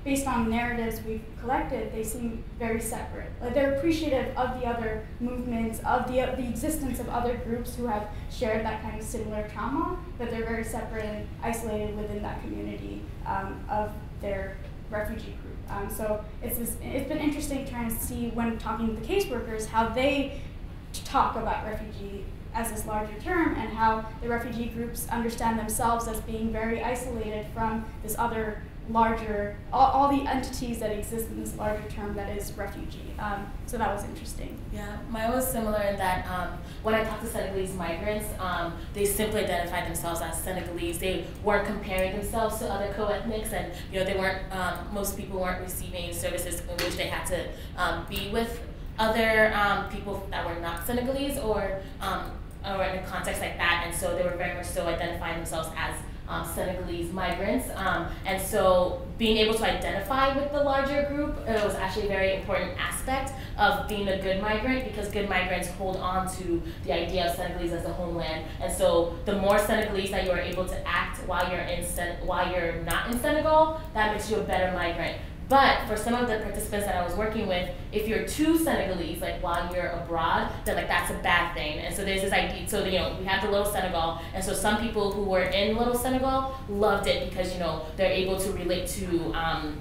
C: based on narratives we've collected, they seem very separate. Like they're appreciative of the other movements, of the, the existence of other groups who have shared that kind of similar trauma, but they're very separate and isolated within that community um, of their refugee group. Um, so it's, this, it's been interesting trying to see when talking to the caseworkers how they talk about refugee as this larger term and how the refugee groups understand themselves as being very isolated from this other larger, all, all the entities that exist in this larger term that is refugee. Um, so that was interesting.
D: Yeah, mine was similar in that um, when I talked to Senegalese migrants, um, they simply identified themselves as Senegalese. They weren't comparing themselves to other co-ethnics, and you know they weren't. Um, most people weren't receiving services in which they had to um, be with other um, people that were not Senegalese or or in a context like that, and so they were very much so identifying themselves as um, Senegalese migrants. Um, and so being able to identify with the larger group it was actually a very important aspect of being a good migrant because good migrants hold on to the idea of Senegalese as a homeland. And so the more Senegalese that you are able to act while you're in Sen- while you're not in Senegal, that makes you a better migrant. But for some of the participants that I was working with, if you're too Senegalese, like while you're abroad, then like that's a bad thing. And so there's this idea. So you know we have the Little Senegal, and so some people who were in Little Senegal loved it because you know they're able to relate to. Um,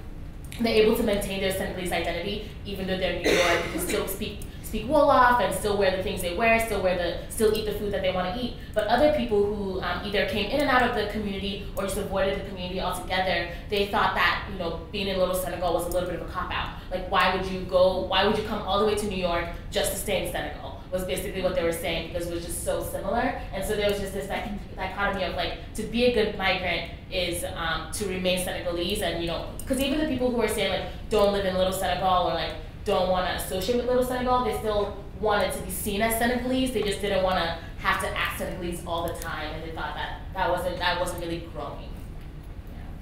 D: they're able to maintain their Senegalese identity even though they're New York. They still speak speak Wolof and still wear the things they wear, still wear the still eat the food that they want to eat. But other people who um, either came in and out of the community or just avoided the community altogether, they thought that you know being in Little Senegal was a little bit of a cop out. Like why would you go? Why would you come all the way to New York just to stay in Senegal? was basically what they were saying because it was just so similar. And so there was just this dichotomy of like to be a good migrant is um, to remain Senegalese, and you know, because even the people who were saying like don't live in Little Senegal or like don't want to associate with Little Senegal, they still wanted to be seen as Senegalese. They just didn't want to have to act Senegalese all the time, and they thought that that wasn't that wasn't really growing.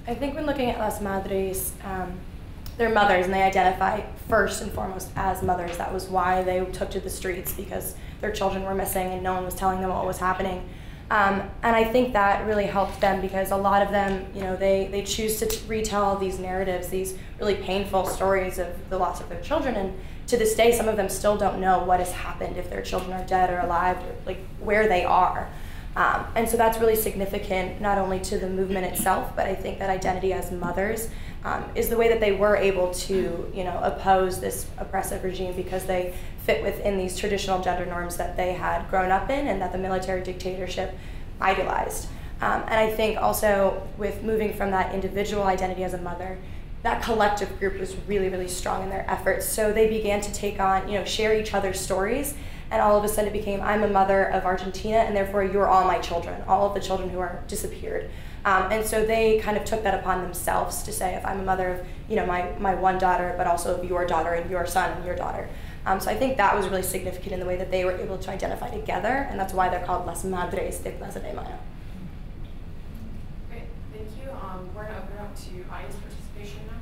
B: I think when looking at Las Madres, um, they're mothers and they identify first and foremost as mothers. That was why they took to the streets because their children were missing and no one was telling them what was happening. Um, and I think that really helped them because a lot of them, you know, they, they choose to retell these narratives, these really painful stories of the loss of their children. And to this day, some of them still don't know what has happened if their children are dead or alive, or like where they are. Um, and so that's really significant, not only to the movement itself, but I think that identity as mothers um, is the way that they were able to, you know, oppose this oppressive regime because they fit within these traditional gender norms that they had grown up in and that the military dictatorship idolized. Um, and I think also with moving from that individual identity as a mother, that collective group was really, really strong in their efforts. So they began to take on, you know, share each other's stories and all of a sudden it became I'm a mother of Argentina, and therefore you're all my children, all of the children who are disappeared. Um, and so they kind of took that upon themselves to say, if I'm a mother of, you know, my, my one daughter, but also of your daughter and your son and your daughter. Um, so I think that was really significant in the way that they were able to identify together, and that's why they're called Las Madres de Plaza de Mayo.
E: Great, thank you. Um, we're going to open it up to audience participation now.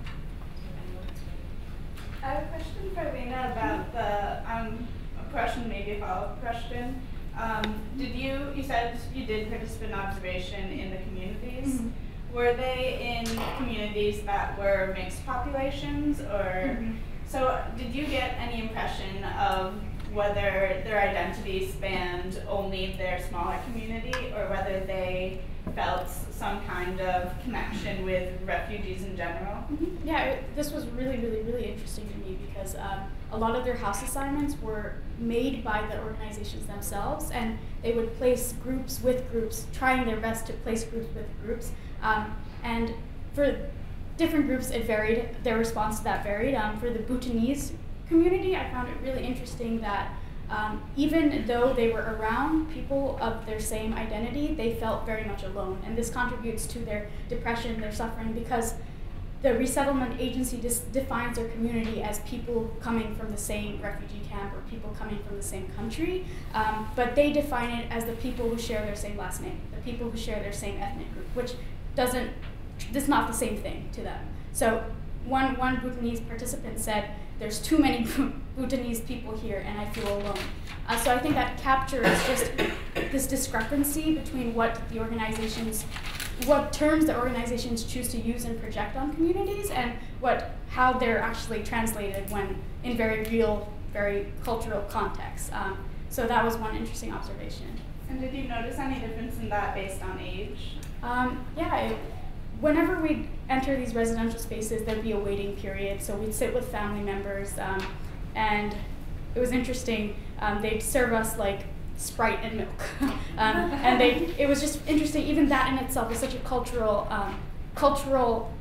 I: I have a question for Leena about the um, question, maybe a follow-up question. Um, did you, you said you did participant observation in the communities. Mm -hmm. Were they in communities that were mixed populations or, mm -hmm. so did you get any impression of whether their identity spanned only their smaller community or whether they felt some kind of connection with refugees in general?
C: Mm -hmm. Yeah, it, this was really, really, really interesting to me because um, a lot of their house assignments were made by the organizations themselves, and they would place groups with groups, trying their best to place groups with groups. Um, and for different groups, it varied. Their response to that varied. Um, for the Bhutanese community, I found it really interesting that um, even though they were around people of their same identity, they felt very much alone. And this contributes to their depression, their suffering, because the resettlement agency defines their community as people coming from the same refugee camp or people coming from the same country, um, but they define it as the people who share their same last name, the people who share their same ethnic group, which doesn't, that's not the same thing to them. So one, one Bhutanese participant said, there's too many Bhutanese people here and I feel alone. Uh, so I think that captures just this discrepancy between what the organizations what terms the organizations choose to use and project on communities and what how they're actually translated when in very real, very cultural contexts. Um, so that was one interesting observation.
I: And did you notice any difference in that based on age?
C: Um, yeah, it, whenever we'd enter these residential spaces, there'd be a waiting period. So we'd sit with family members, um, and it was interesting. Um, they'd serve us like Sprite and milk. um, and they, it was just interesting. Even that in itself is such a cultural, um, cultural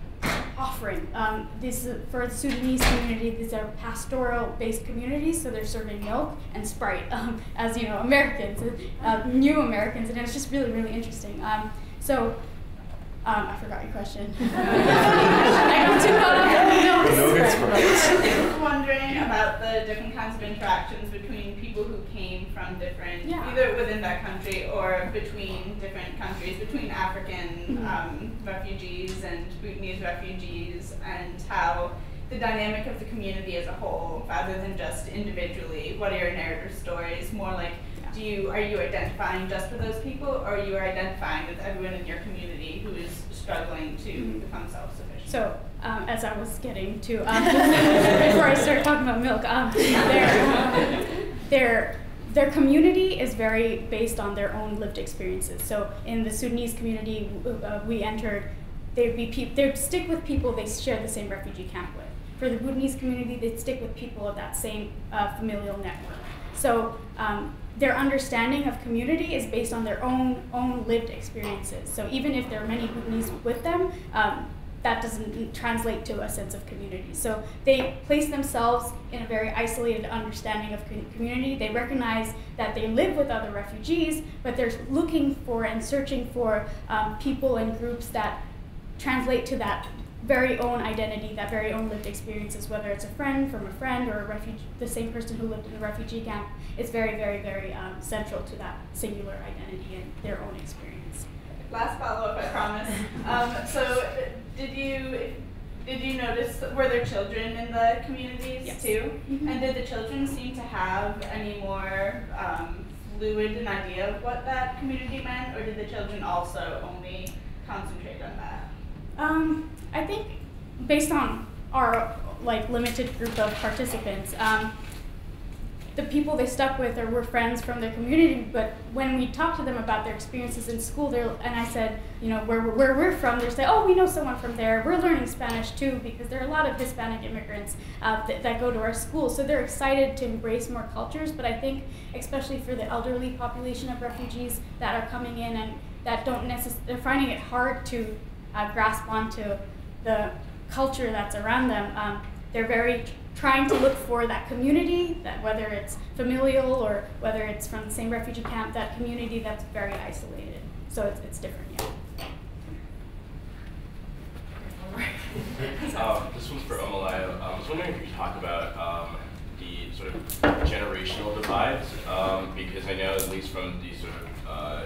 C: offering. Um, this for the Sudanese community. These are pastoral-based communities, so they're serving milk and Sprite um, as you know Americans, uh, new Americans, and it's just really, really interesting. Um, so um, I forgot your question. I got too caught up in the notes.
I: I was wondering about the different kinds of interactions between people who came from different, yeah. either within that country or between different countries, between African mm -hmm. um, refugees and Bhutanese refugees, and how the dynamic of the community as a whole, rather than just individually, what are your narrative stories, more like do you are you identifying just with those people, or are you identifying with everyone in your community who is struggling to mm-hmm. become self-sufficient?
C: So, um, as I was getting to um, before I started talking about milk, um, their, um, their their community is very based on their own lived experiences. So, in the Sudanese community, uh, we entered. They'd be they'd stick with people they share the same refugee camp with. For the Bhutanese community, they'd stick with people of that same uh, familial network. So um, their understanding of community is based on their own own lived experiences. So even if there are many Bhutanese with them, um, that doesn't translate to a sense of community. So they place themselves in a very isolated understanding of community. They recognize that they live with other refugees, but they're looking for and searching for um, people and groups that translate to that very own identity, that very own lived experiences, whether it's a friend from a friend or a refugee, the same person who lived in a refugee camp, is very, very, very um, central to that singular identity and their own experience.
I: Last follow-up, I promise. um, so, did you did you notice were there children in the communities
C: yes.
I: too?
C: Mm-hmm.
I: And did the children seem to have any more um, fluid an idea of what that community meant, or did the children also only concentrate on that?
C: Um, I think based on our like limited group of participants, um, the people they stuck with or were friends from their community. But when we talked to them about their experiences in school, and I said, you know, where, where we're from, they say, oh, we know someone from there. We're learning Spanish too because there are a lot of Hispanic immigrants uh, that, that go to our school. So they're excited to embrace more cultures. But I think, especially for the elderly population of refugees that are coming in and that don't necessarily, they're finding it hard to uh, grasp onto the culture that's around them. Um, they're very trying to look for that community, that whether it's familial or whether it's from the same refugee camp, that community that's very isolated. So it's, it's different, yeah.
K: um, this one's for Omolayo. Um, I was wondering if you could talk about um, the sort of generational divides, um, because I know at least from the sort of uh,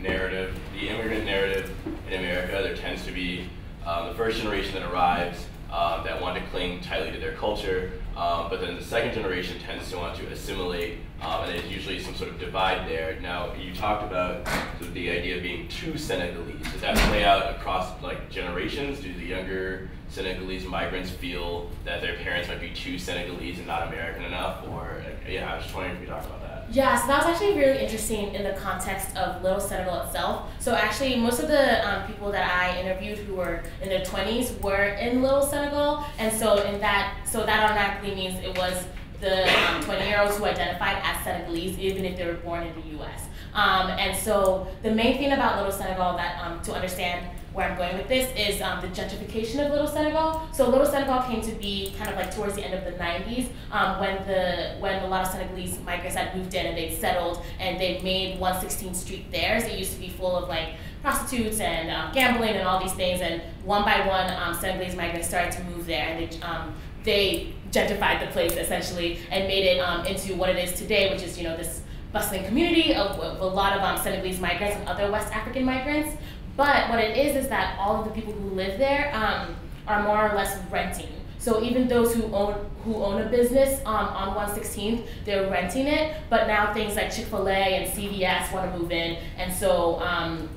K: narrative, the immigrant narrative in America, there tends to be uh, the first generation that arrives uh, that want to cling tightly to their culture, uh, but then the second generation tends to want to assimilate, um, and there's usually some sort of divide there. Now, you talked about sort of the idea of being too Senegalese. Does that play out across like generations? Do the younger Senegalese migrants feel that their parents might be too Senegalese and not American enough? Or yeah, I was just wondering if you could talk about that.
D: Yeah, so that was actually really interesting in the context of Little Senegal itself. So actually, most of the um, people that I interviewed who were in their 20s were in Little Senegal, and so in that, so that automatically means it was the 20-year-olds um, who identified as Senegalese, even if they were born in the U.S. Um, and so the main thing about Little Senegal that um, to understand where I'm going with this is um, the gentrification of Little Senegal. So Little Senegal came to be kind of like towards the end of the 90s um, when the when a lot of Senegalese migrants had moved in and they'd settled and they made 116th Street theirs. It used to be full of like prostitutes and um, gambling and all these things. And one by one, um, Senegalese migrants started to move there and they, um, they gentrified the place essentially and made it um, into what it is today, which is you know this bustling community of, of a lot of Senegalese migrants and other West African migrants. But what it is is that all of the people who live there um, are more or less renting. So even those who own who own a business um, on 116th, they're renting it. But now things like Chick Fil A and CVS want to move in, and so um,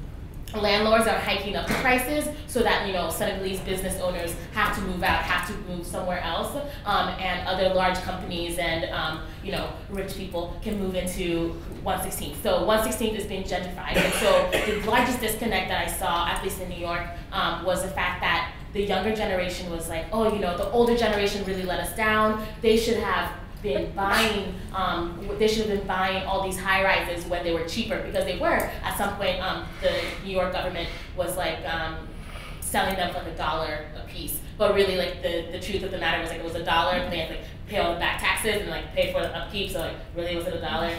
D: landlords are hiking up the prices so that you know Senegalese business owners have to move out, have to move somewhere else, um, and other large companies and um, you know rich people can move into 116th. So 116th is being gentrified, and so the largest disconnect that I saw, at least in New York, um, was the fact that the younger generation was like, oh, you know, the older generation really let us down. They should have been buying, um, they should have been buying all these high rises when they were cheaper because they were. At some point, um, the New York government was like um, selling them for like a dollar a piece. But really, like the, the truth of the matter was like it was a dollar, and they had to like, pay all the back taxes and like pay for the upkeep. So like, really, was it a dollar?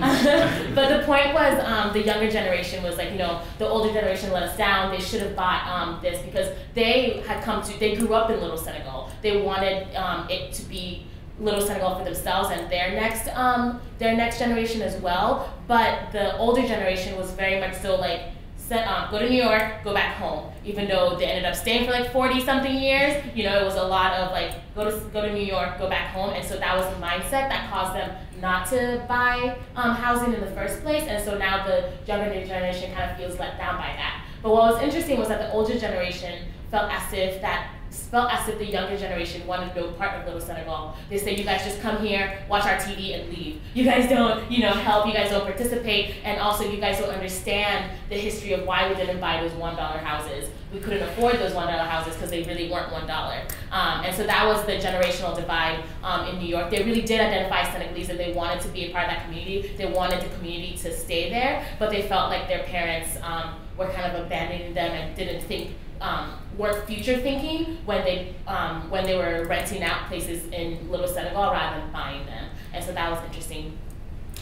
D: but the point was, um, the younger generation was like, you know, the older generation let us down. They should have bought um, this because they had come to, they grew up in Little Senegal. They wanted um, it to be Little Senegal for themselves and their next um, their next generation as well. But the older generation was very much so like set, um, go to New York, go back home. Even though they ended up staying for like 40 something years, you know, it was a lot of like go to go to New York, go back home, and so that was the mindset that caused them not to buy um, housing in the first place. And so now the younger generation kind of feels let down by that. But what was interesting was that the older generation felt as if that felt as if the younger generation wanted to no part of Little Senegal. They say, you guys just come here, watch our TV, and leave. You guys don't, you know, help. You guys don't participate, and also you guys don't understand the history of why we didn't buy those one dollar houses. We couldn't afford those one dollar houses because they really weren't one dollar. Um, and so that was the generational divide um, in New York. They really did identify Senegalese, and they wanted to be a part of that community. They wanted the community to stay there, but they felt like their parents um, were kind of abandoning them and didn't think um, future thinking when they um, when they were renting out places in Little Senegal rather than buying them, and so that was interesting.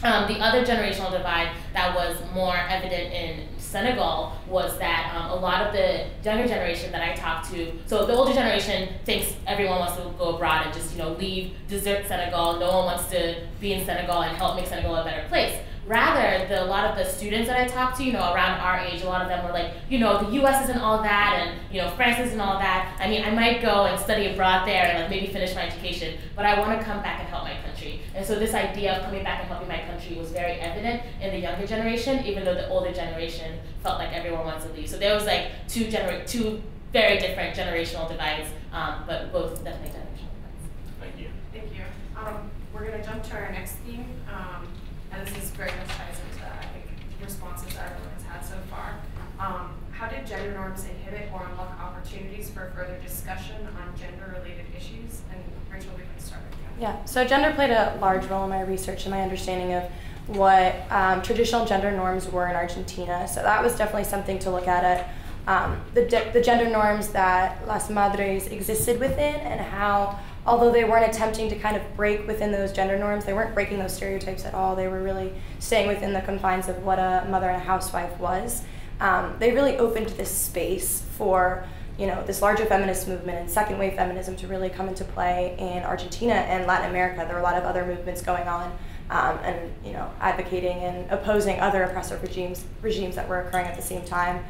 D: Um, the other generational divide that was more evident in Senegal was that um, a lot of the younger generation that I talked to, so the older generation thinks everyone wants to go abroad and just you know leave, desert Senegal. No one wants to be in Senegal and help make Senegal a better place. Rather, the, a lot of the students that I talked to, you know, around our age, a lot of them were like, you know, the U.S. isn't all that, and you know, France isn't all that. I mean, I might go and study abroad there and like maybe finish my education, but I want to come back and help my country. And so this idea of coming back and helping my country was very evident in the younger generation, even though the older generation felt like everyone wants to leave. So there was like two gener- two very different generational divides, um, but both definitely generational divides.
K: Thank you.
E: Thank you. Um, we're going to jump to our next theme. Um, and this is very much ties into, I think, responses that everyone has had so far. Um, how did gender norms inhibit or unlock opportunities for further discussion on gender-related issues? And Rachel, we can start with you.
B: Yeah, so gender played a large role in my research and my understanding of what um, traditional gender norms were in Argentina. So that was definitely something to look at. It. Um, the, the gender norms that Las Madres existed within and how although they weren't attempting to kind of break within those gender norms, they weren't breaking those stereotypes at all. They were really staying within the confines of what a mother and a housewife was. Um, they really opened this space for you know this larger feminist movement and second wave feminism to really come into play in Argentina and Latin America. There were a lot of other movements going on. Um, and you know, advocating and opposing other oppressive regimes regimes that were occurring at the same time,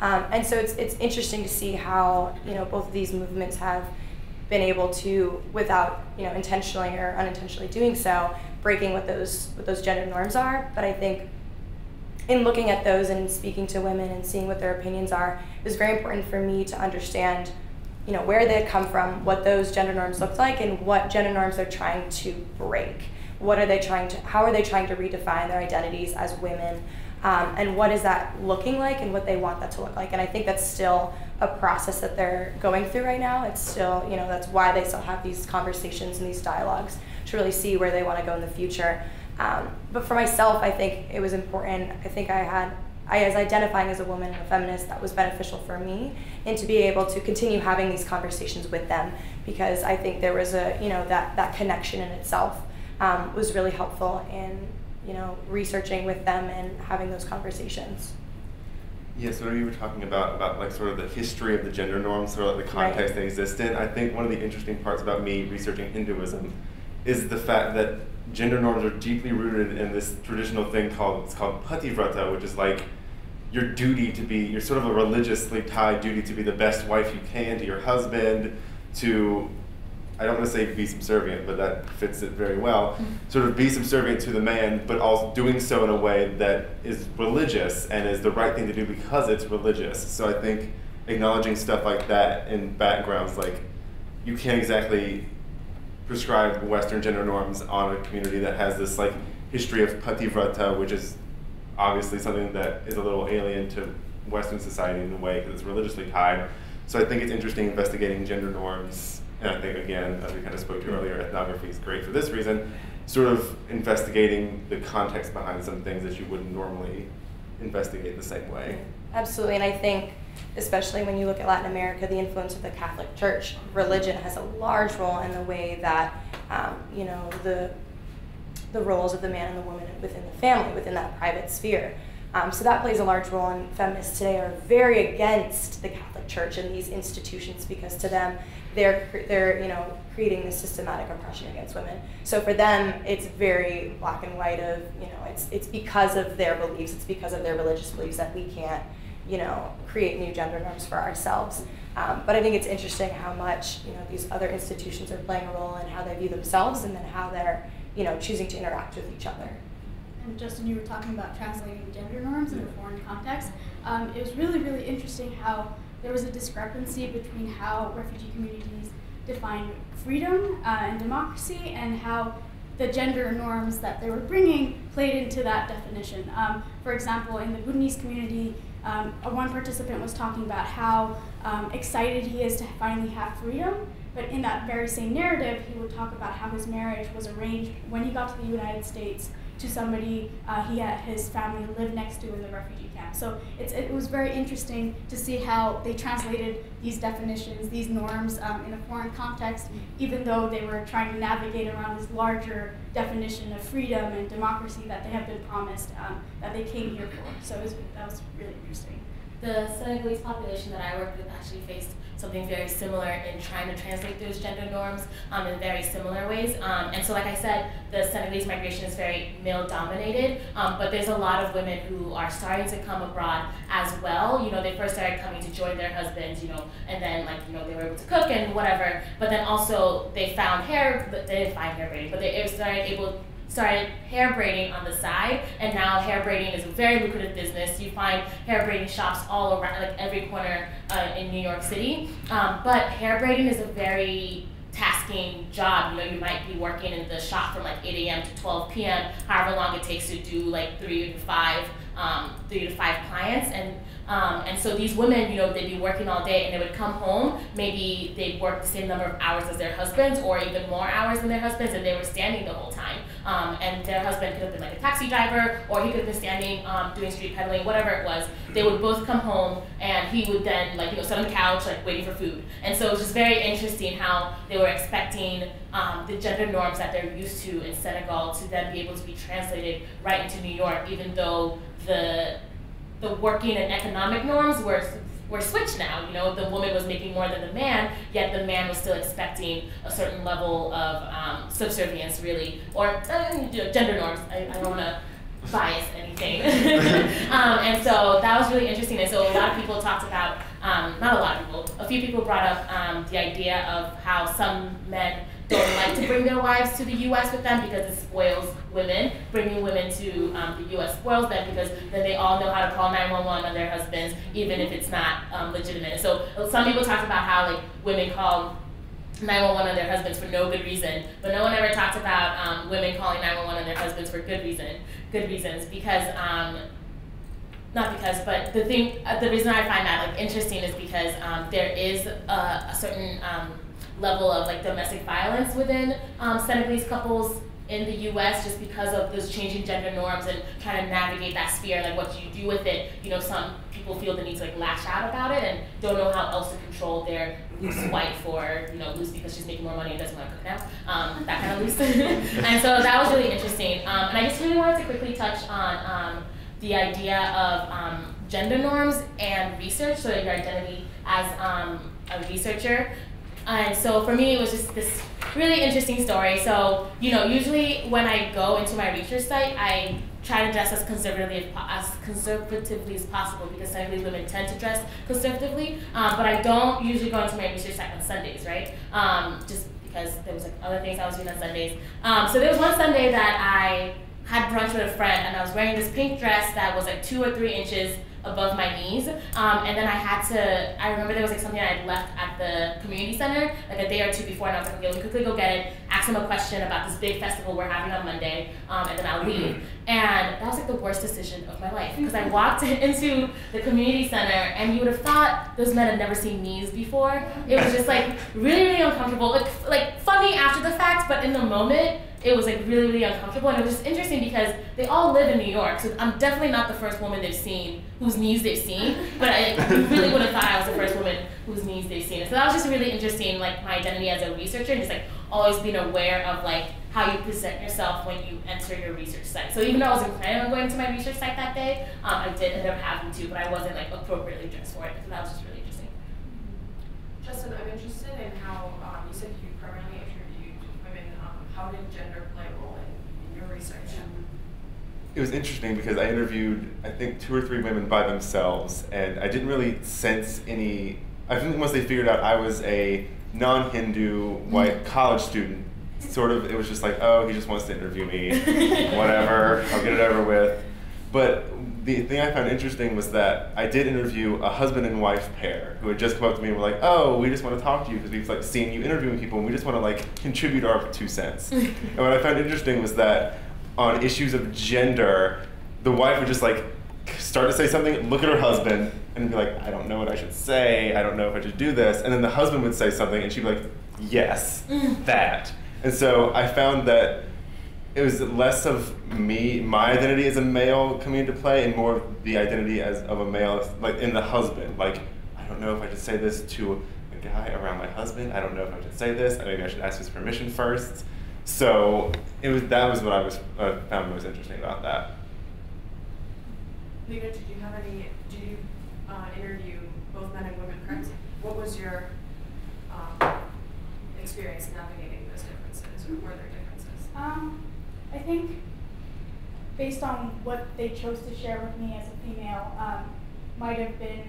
B: um, and so it's it's interesting to see how you know both of these movements have been able to, without you know intentionally or unintentionally doing so, breaking what those what those gender norms are. But I think in looking at those and speaking to women and seeing what their opinions are, it was very important for me to understand, you know, where they come from, what those gender norms looked like, and what gender norms they're trying to break. What are they trying to? How are they trying to redefine their identities as women? Um, and what is that looking like, and what they want that to look like? And I think that's still a process that they're going through right now. It's still, you know, that's why they still have these conversations and these dialogues to really see where they want to go in the future. Um, but for myself, I think it was important. I think I had, I as identifying as a woman and a feminist, that was beneficial for me, and to be able to continue having these conversations with them because I think there was a, you know, that that connection in itself um, was really helpful in, you know, researching with them and having those conversations.
A: Yeah, so you were talking about about like sort of the history of the gender norms, sort of like the context right. they exist in. I think one of the interesting parts about me researching Hinduism is the fact that gender norms are deeply rooted in this traditional thing called it's called pativrata, which is like your duty to be, your sort of a religiously tied duty to be the best wife you can to your husband, to I don't want to say be subservient, but that fits it very well. Mm-hmm. Sort of be subservient to the man, but also doing so in a way that is religious and is the right thing to do because it's religious. So I think acknowledging stuff like that in backgrounds, like you can't exactly prescribe Western gender norms on a community that has this like history of pativrata, which is obviously something that is a little alien to Western society in a way because it's religiously tied. So I think it's interesting investigating gender norms and I think, again, as we kind of spoke to earlier, ethnography is great for this reason, sort of investigating the context behind some things that you wouldn't normally investigate the same way.
B: Absolutely, and I think, especially when you look at Latin America, the influence of the Catholic Church, religion has a large role in the way that, um, you know, the the roles of the man and the woman within the family, within that private sphere. Um, so that plays a large role, and feminists today are very against the Catholic Church and these institutions because to them they're they're you know creating this systematic oppression against women. So for them, it's very black and white. Of you know, it's it's because of their beliefs, it's because of their religious beliefs that we can't you know create new gender norms for ourselves. Um, but I think it's interesting how much you know these other institutions are playing a role in how they view themselves and then how they're you know choosing to interact with each other.
C: And Justin, you were talking about translating gender norms in a foreign context. Um, it was really really interesting how there was a discrepancy between how refugee communities define freedom uh, and democracy and how the gender norms that they were bringing played into that definition. Um, for example, in the Bhutanese community, um, one participant was talking about how um, excited he is to finally have freedom, but in that very same narrative, he would talk about how his marriage was arranged when he got to the United States to somebody uh, he had his family lived next to in the refugee camp. So it was very interesting to see how they translated these definitions, these norms um, in a foreign context, even though they were trying to navigate around this larger definition of freedom and democracy that they have been promised um, that they came here for. So was, that was really interesting.
D: The Senegalese population that I worked with actually faced something very similar in trying to translate those gender norms um, in very similar ways. Um, and so, like I said, the Senegalese migration is very male dominated, um, but there's a lot of women who are starting to come abroad as well. You know, they first started coming to join their husbands, you know, and then, like, you know, they were able to cook and whatever, but then also they found hair, they didn't find hair braiding, but they started able started hair braiding on the side, and now hair braiding is a very lucrative business. You find hair braiding shops all around, like every corner uh, in New York City. Um, but hair braiding is a very tasking job. You know, you might be working in the shop from like 8 a.m. to 12 p.m., however long it takes to do like three to five, um, three to five clients, and um, and so these women, you know, they'd be working all day and they would come home, maybe they'd work the same number of hours as their husbands or even more hours than their husbands and they were standing the whole time. Um, and their husband could have been like a taxi driver or he could have been standing um, doing street peddling, whatever it was. They would both come home and he would then like, you know, sit on the couch like waiting for food. And so it was just very interesting how they were expecting um, the gender norms that they're used to in Senegal to then be able to be translated right into New York, even though the the working and economic norms were were switched now. You know, the woman was making more than the man, yet the man was still expecting a certain level of um, subservience, really, or uh, gender norms. I, I don't want to bias anything. um, and so that was really interesting. And so a lot of people talked about, um, not a lot of people, a few people brought up um, the idea of how some men don't like to bring their wives to the U.S. with them because it spoils women. Bringing women to um, the U.S. spoils them because then they all know how to call 911 on their husbands, even if it's not um, legitimate. So some people talk about how like women call 911 on their husbands for no good reason, but no one ever talks about um, women calling 911 on their husbands for good reason, good reasons because. Um, not because, but the thing, uh, the reason I find that like interesting is because um, there is a, a certain um, level of like domestic violence within um, Senegalese couples in the U.S. just because of those changing gender norms and trying to navigate that sphere, like what do you do with it? You know, some people feel the need to like lash out about it and don't know how else to control their loose wife or you know loose because she's making more money and doesn't want to cook now. Um, that kind of loose. and so that was really interesting. Um, and I just really wanted to quickly touch on um, the idea of um, gender norms and research, so your identity as um, a researcher. And so for me, it was just this really interesting story. So, you know, usually when I go into my research site, I try to dress as conservatively as conservatively as possible because Senegalese women tend to dress conservatively. Um, but I don't usually go into my research site on Sundays, right? Um, just because there was like other things I was doing on Sundays. Um, so there was one Sunday that I had brunch with a friend and I was wearing this pink dress that was like two or three inches above my knees. Um, and then I had to, I remember there was like something I had left at the community center like a day or two before, and I was like, okay, let me quickly go get it, ask them a question about this big festival we're having on Monday, um, and then I'll leave. Mm-hmm. And that was like the worst decision of my life because I walked into the community center, and you would have thought those men had never seen knees before. It was just like really, really uncomfortable, like, like funny after the fact, but in the moment, it was like really, really uncomfortable. And it was just interesting because they all live in New York. So I'm definitely not the first woman they've seen whose knees they've seen. But I really would have thought I was the first woman whose knees they've seen. So that was just really interesting, like my identity as a researcher and just like always being aware of like how you present yourself when you enter your research site. So even though I wasn't planning on going to my research site that day, um, I did end up having to, but I wasn't like appropriately dressed for it. So that was just really interesting.
E: Justin, I'm interested in how um, you said you how did gender play a role in, in your research?
A: It was interesting because I interviewed, I think, two or three women by themselves, and I didn't really sense any. I think once they figured out I was a non Hindu white college student, sort of, it was just like, oh, he just wants to interview me, whatever, I'll get it over with. But the thing I found interesting was that I did interview a husband and wife pair who had just come up to me and were like, "Oh, we just want to talk to you because we've like seen you interviewing people and we just want to like contribute our two cents." and what I found interesting was that on issues of gender, the wife would just like start to say something, look at her husband, and be like, "I don't know what I should say. I don't know if I should do this." And then the husband would say something, and she'd be like, "Yes, mm. that." And so I found that it was less of me, my identity as a male coming into play, and more of the identity as of a male, like in the husband. Like, I don't know if I should say this to a guy around my husband. I don't know if I should say this. Maybe I should ask his permission first. So it was that was what I was uh, found most interesting about that.
E: Leena, did you have any? Did you uh, interview both men and women? Correct. What was your um, experience navigating those differences, or were there differences?
C: Um, I think based on what they chose to share with me as a female, um, might have been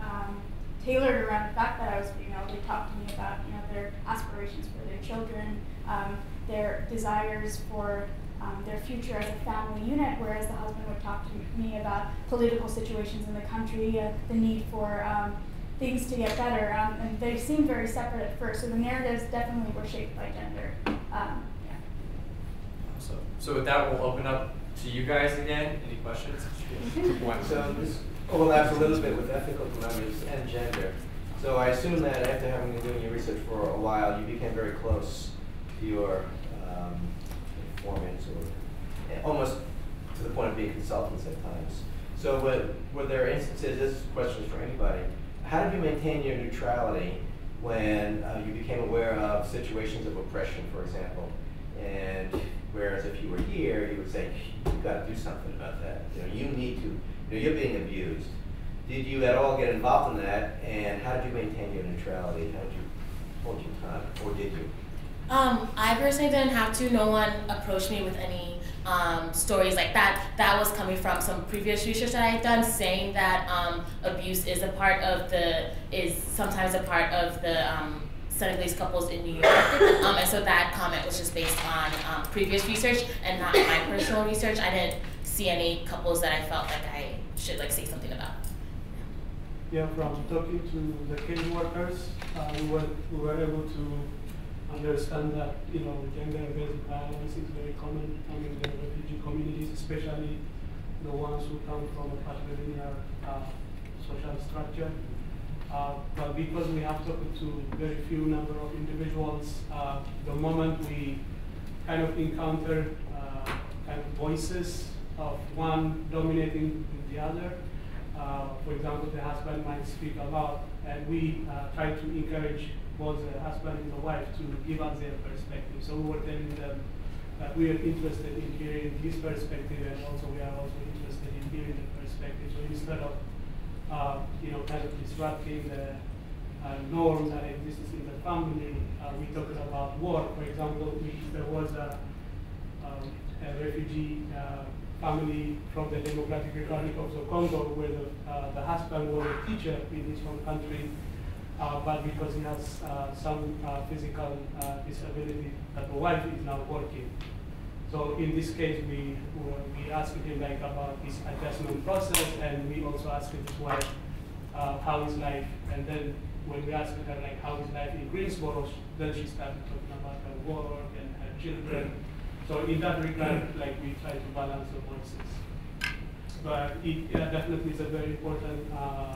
C: um, tailored around the fact that I was female. They talked to me about you know their aspirations for their children, um, their desires for um, their future as a family unit, whereas the husband would talk to me about political situations in the country, uh, the need for um, things to get better, um, and they seemed very separate at first. So the narratives definitely were shaped by gender.
G: So, so with that, we'll open up to you guys again. Any questions?
L: So this overlaps a little bit with ethical dilemmas and gender. So I assume that after having been doing your research for a while, you became very close to your um, informants, or almost to the point of being consultants at times. So were, were there instances, this question is for anybody, how did you maintain your neutrality when uh, you became aware of situations of oppression, for example? And whereas if you were here, you would say, you've got to do something about that. You know, you need to, you know, you're being abused. Did you at all get involved in that? And how did you maintain your neutrality? How did you hold your tongue? Or did you?
D: Um, I personally didn't have to. No one approached me with any um, stories like that. That was coming from some previous research that I had done, saying that um, abuse is a part of the is sometimes a part of the um, Senegalese couples in New York. Um, and so that comment was just based on um, previous research and not my personal research. I didn't see any couples that I felt like I should like say something about.
F: Yeah, from talking to the case workers, uh, we were we were able to understand that you know gender-based violence is very common among the refugee communities, especially the ones who come from a patrilineal uh, social structure. Uh, but because we have talked to very few number of individuals, uh, the moment we kind of encounter uh, kind of voices of one dominating the other, uh, for example, the husband might speak a lot, and we uh, try to encourage both the husband and the wife to give us their perspective. So we were telling them that we are interested in hearing his perspective, and also we are also interested in hearing the perspective. So instead of uh, you know, kind of disrupting the uh, norm that exists in the family. Uh, we talked about war, for example, we, there was a, um, a refugee uh, family from the Democratic Republic of the Congo where the, uh, the husband was a teacher in his home country, uh, but because he has some physical disability, that the wife is now working. So in this case, we we asked him like about his adjustment process, and we also asked his wife uh, how is life, and then when we asked her like how is life in Greensboro, then she started talking about her work and her children. So in that regard, like we try to balance the voices. But it definitely is a very important uh,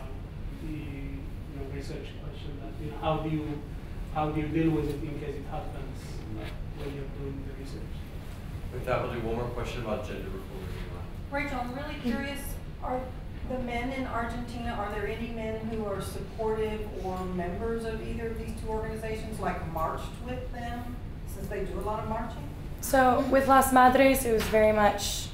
F: you know, research question. That you know, how do you how do you deal with it in case it happens when you're doing the research?
G: With that, we'll do one more question about gender before we.
M: Rachel, I'm really curious, are the men in Argentina, are there any men who are supportive or members of either of these two organizations, like marched with them, since they do a lot of marching?
B: So with Las Madres, it was very much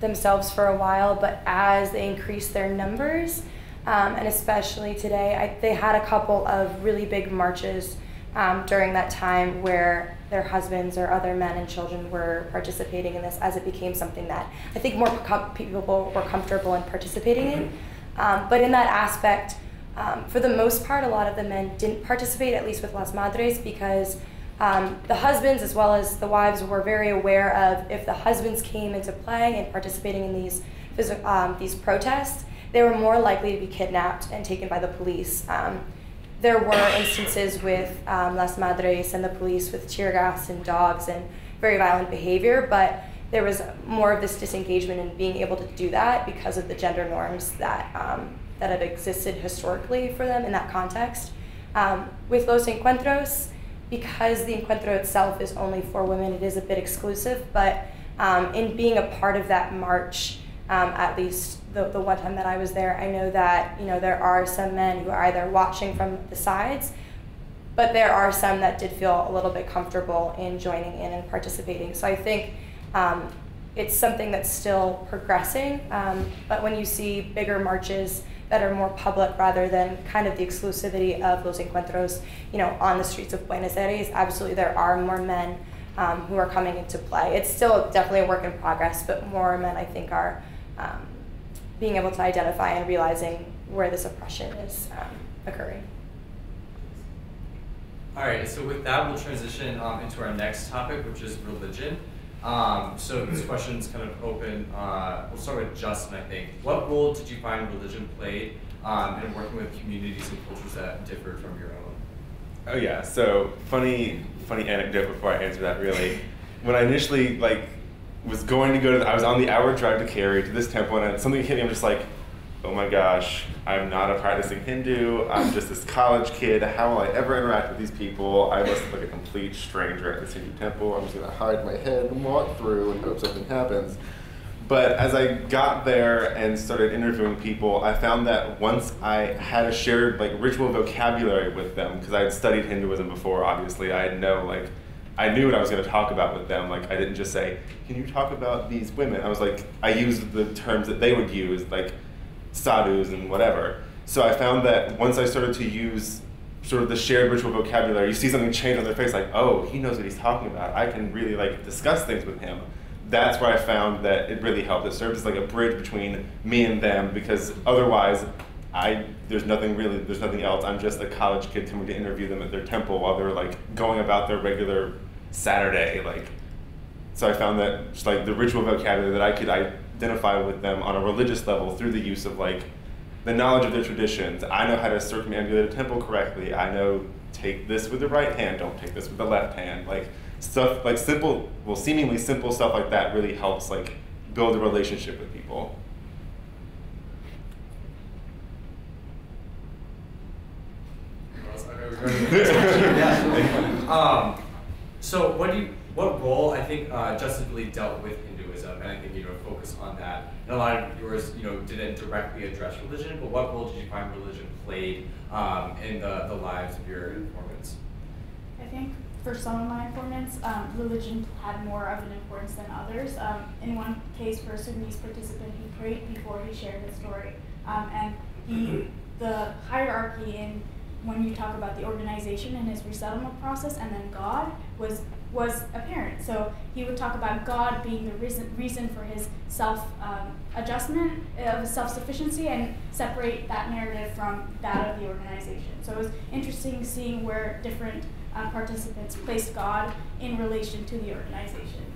B: themselves for a while, but as they increased their numbers, um, and especially today, I, they had a couple of really big marches um, during that time where their husbands or other men and children were participating in this as it became something that I think more people were comfortable in participating in. Um, but in that aspect, um, for the most part, a lot of the men didn't participate, at least with Las Madres, because um, the husbands as well as the wives were very aware of if the husbands came into play and participating in these um, these protests, they were more likely to be kidnapped and taken by the police. There were instances with um, Las Madres and the police with tear gas and dogs and very violent behavior, but there was more of this disengagement in being able to do that because of the gender norms that, um, that have existed historically for them in that context. Um, with Los Encuentros, because the encuentro itself is only for women, it is a bit exclusive. But um, in being a part of that march, um, at least the, the one time that I was there, I know that you know there are some men who are either watching from the sides, but there are some that did feel a little bit comfortable in joining in and participating. So I think um, it's something that's still progressing. Um, but when you see bigger marches that are more public rather than kind of the exclusivity of Los Encuentros, you know, on the streets of Buenos Aires, absolutely there are more men um, who are coming into play. It's still definitely a work in progress, but more men I think are um, being able to identify and realizing where this oppression is um, occurring.
G: All right, so with that, we'll transition um, into our next topic, which is religion. Um, so this question's kind of open. Uh, we'll start with Justin, I think. What role did you find religion played um, in working with communities and cultures that differed from your own?
A: Oh yeah. So funny, funny anecdote before I answer that. Really, when I initially like was going to go to, the, I was on the hour drive to Cary to this temple, and something hit me. I'm just like, oh my gosh, I'm not a practicing Hindu. I'm just this college kid. How will I ever interact with these people? I must look like a complete stranger at this Hindu temple. I'm just gonna hide my head and walk through and hope something happens. But as I got there and started interviewing people, I found that once I had a shared like ritual vocabulary with them, because I had studied Hinduism before, obviously, I know like I knew what I was going to talk about with them. Like I didn't just say, "Can you talk about these women?" I was like, I used the terms that they would use, like sadhus and whatever. So I found that once I started to use sort of the shared ritual vocabulary, you see something change on their face, like, oh, he knows what he's talking about. I can really like discuss things with him. That's where I found that it really helped. It served as like a bridge between me and them because otherwise, I there's nothing really there's nothing else. I'm just a college kid coming to interview them at their temple while they're like going about their regular Saturday like. So I found that just like the ritual vocabulary that I could identify with them on a religious level through the use of like the knowledge of their traditions. I know how to circumambulate a temple correctly. I know take this with the right hand, don't take this with the left hand. Like stuff like simple, well, seemingly simple stuff like that really helps like build a relationship with people.
G: um, so what do you, what role I think uh, Justin really dealt with Hinduism, and I think you know focus on that. And a lot of yours, you know, didn't directly address religion, but what role did you find religion played um, in the, the lives of your informants?
C: I think for some of my informants, um, religion had more of an importance than others. Um, in one case, for a Sudanese participant, he prayed before he shared his story, um, and he, the hierarchy in when you talk about the organization and his resettlement process, and then God was was apparent. So he would talk about God being the reason, reason for his self um, adjustment of self sufficiency and separate that narrative from that of the organization. So it was interesting seeing where different um, participants placed God in relation to the organization.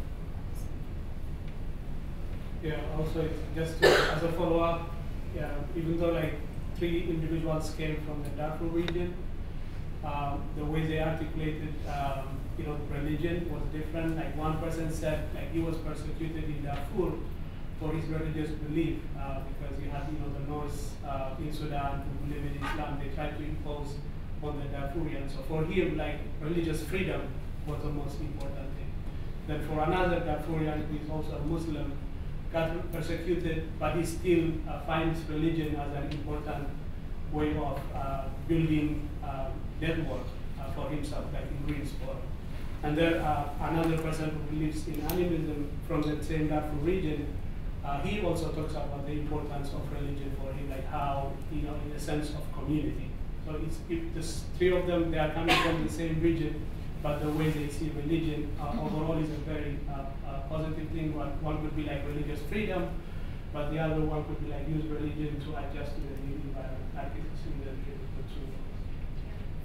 F: Yeah, also just to, as a follow up, yeah, even though like three individuals came from the Darfur region, um, the way they articulated um, you know, religion was different. Like one person said, like he was persecuted in Darfur for his religious belief uh, because you have, you know, the North uh, in Sudan who believe in Islam. They tried to impose on the Darfurians. So for him, like religious freedom was the most important thing. Then for another Darfurian who is also a Muslim, got persecuted, but he still uh, finds religion as an important way of uh, building uh, network uh, for himself, like in Greensboro. And then another person who believes in animism from the same Darfur region, he also talks about the importance of religion for him, like how, you know, in a sense of community. So it's, it, the three of them, they are coming from the same region, but the way they see religion uh, overall is a very uh, positive thing. One, one could be like religious freedom, but the other one could be like use religion to adjust to the new environment, the.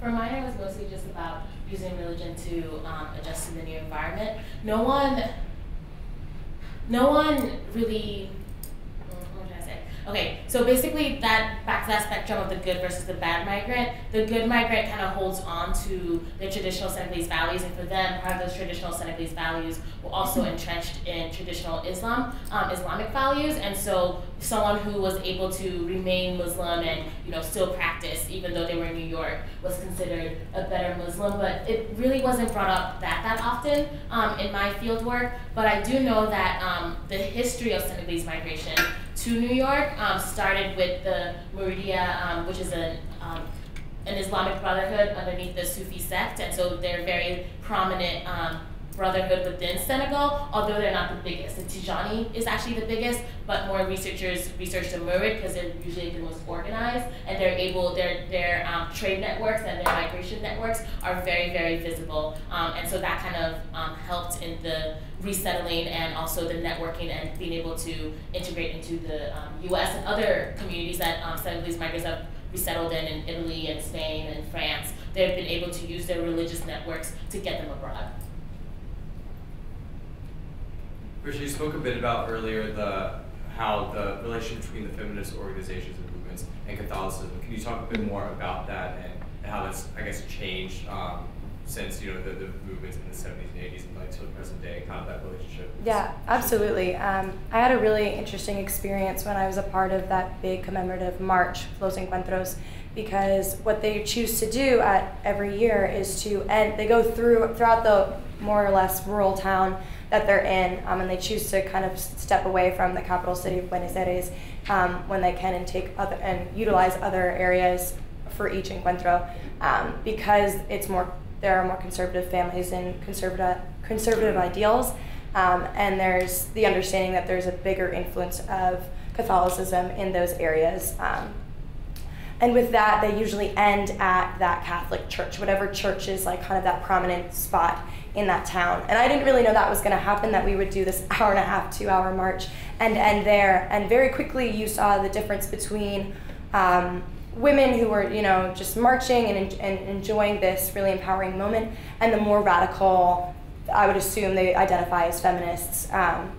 D: For mine, it was mostly just about using religion to um, adjust to the new environment. No one, no one really, what can I say? Okay, so basically that back to that spectrum of the good versus the bad migrant. The good migrant kind of holds on to the traditional Senegalese values, and for them, part of those traditional Senegalese values also entrenched in traditional Islam, um, Islamic values. And so, someone who was able to remain Muslim and you know still practice, even though they were in New York, was considered a better Muslim. But it really wasn't brought up that that often um, in my field work. But I do know that um, the history of Senegalese migration to New York um, started with the Muridia, um, which is an, um, an Islamic brotherhood underneath the Sufi sect, and so they're very prominent um, brotherhood within Senegal, although they're not the biggest. The Tijani is actually the biggest, but more researchers research the Murid because they're usually the most organized, and they're able, their, their um, trade networks and their migration networks are very, very visible. Um, and so that kind of um, helped in the resettling and also the networking and being able to integrate into the US um, and other communities that um, Senegalese migrants have resettled in, in Italy and Spain and France. They've been able to use their religious networks to get them abroad.
G: Rachel, you spoke a bit about earlier the how the relation between the feminist organizations and movements and Catholicism. Can you talk a bit more about that and, how that's, I guess, changed um, since you know the, the movements in the 70s and 80s and like to the present day, kind of that relationship?
B: Yeah, absolutely. Um, I had a really interesting experience when I was a part of that big commemorative march, Los Encuentros, because what they choose to do at every year is to end. They go through throughout the more or less rural town that they're in, um, and they choose to kind of step away from the capital city of Buenos Aires um, when they can and take other and utilize other areas for each encuentro um, because it's more there are more conservative families and conservative conservative ideals, um, and there's the understanding that there's a bigger influence of Catholicism in those areas. Um, and with that, they usually end at that Catholic church, whatever church is like kind of that prominent spot in that town. And I didn't really know that was going to happen, that we would do this hour and a half, two hour march and end there. And very quickly, you saw the difference between um, women who were, you know, just marching and, and enjoying this really empowering moment, and the more radical, I would assume they identify as feminists, um,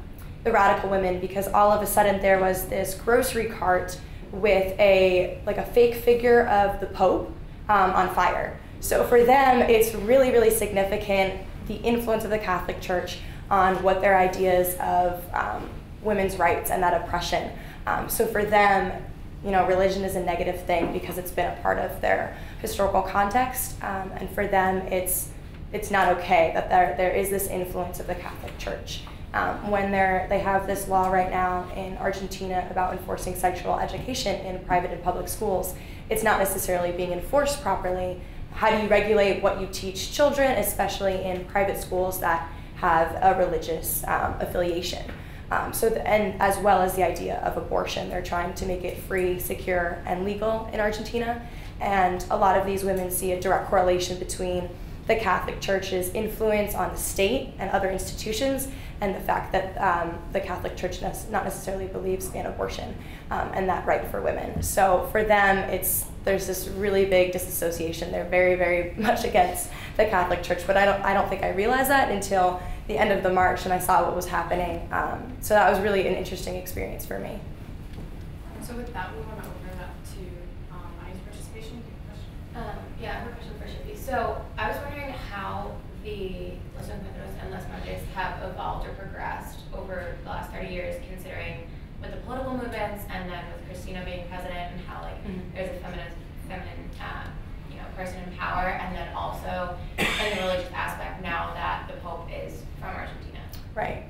B: the radical women, because all of a sudden there was this grocery cart with a like a fake figure of the Pope um, on fire. So for them, it's really, really significant the influence of the Catholic Church on what their ideas of um, women's rights and that oppression. Um, so for them, you know, religion is a negative thing because it's been a part of their historical context, um, and for them, it's it's not okay that there there is this influence of the Catholic Church. Um, when they they have this law right now in Argentina about enforcing sexual education in private and public schools, it's not necessarily being enforced properly how do you regulate what you teach children, especially in private schools that have a religious um, affiliation? Um, so, the, and as well as the idea of abortion, they're trying to make it free, secure, and legal in Argentina. And a lot of these women see a direct correlation between the Catholic Church's influence on the state and other institutions, and the fact that um, the Catholic Church not necessarily believes in abortion um, and that right for women. So for them, it's there's this really big disassociation. They're very, very much against the Catholic Church, but I don't, I don't think I realized that until the end of the march and I saw what was happening. Um, so that was really an interesting experience for me.
E: So with that, we want to open it up to um, audience participation.
N: Um, yeah, I have a question for Shippee. So I was wondering how the Los Encuentros and Las Madres have evolved or progressed over the last 30 years, considering with the political movements and then with Cristina being president and how like mm-hmm. there's a feminine feminine uh, you know person in power and then also in the religious aspect now that the Pope is from Argentina.
B: Right.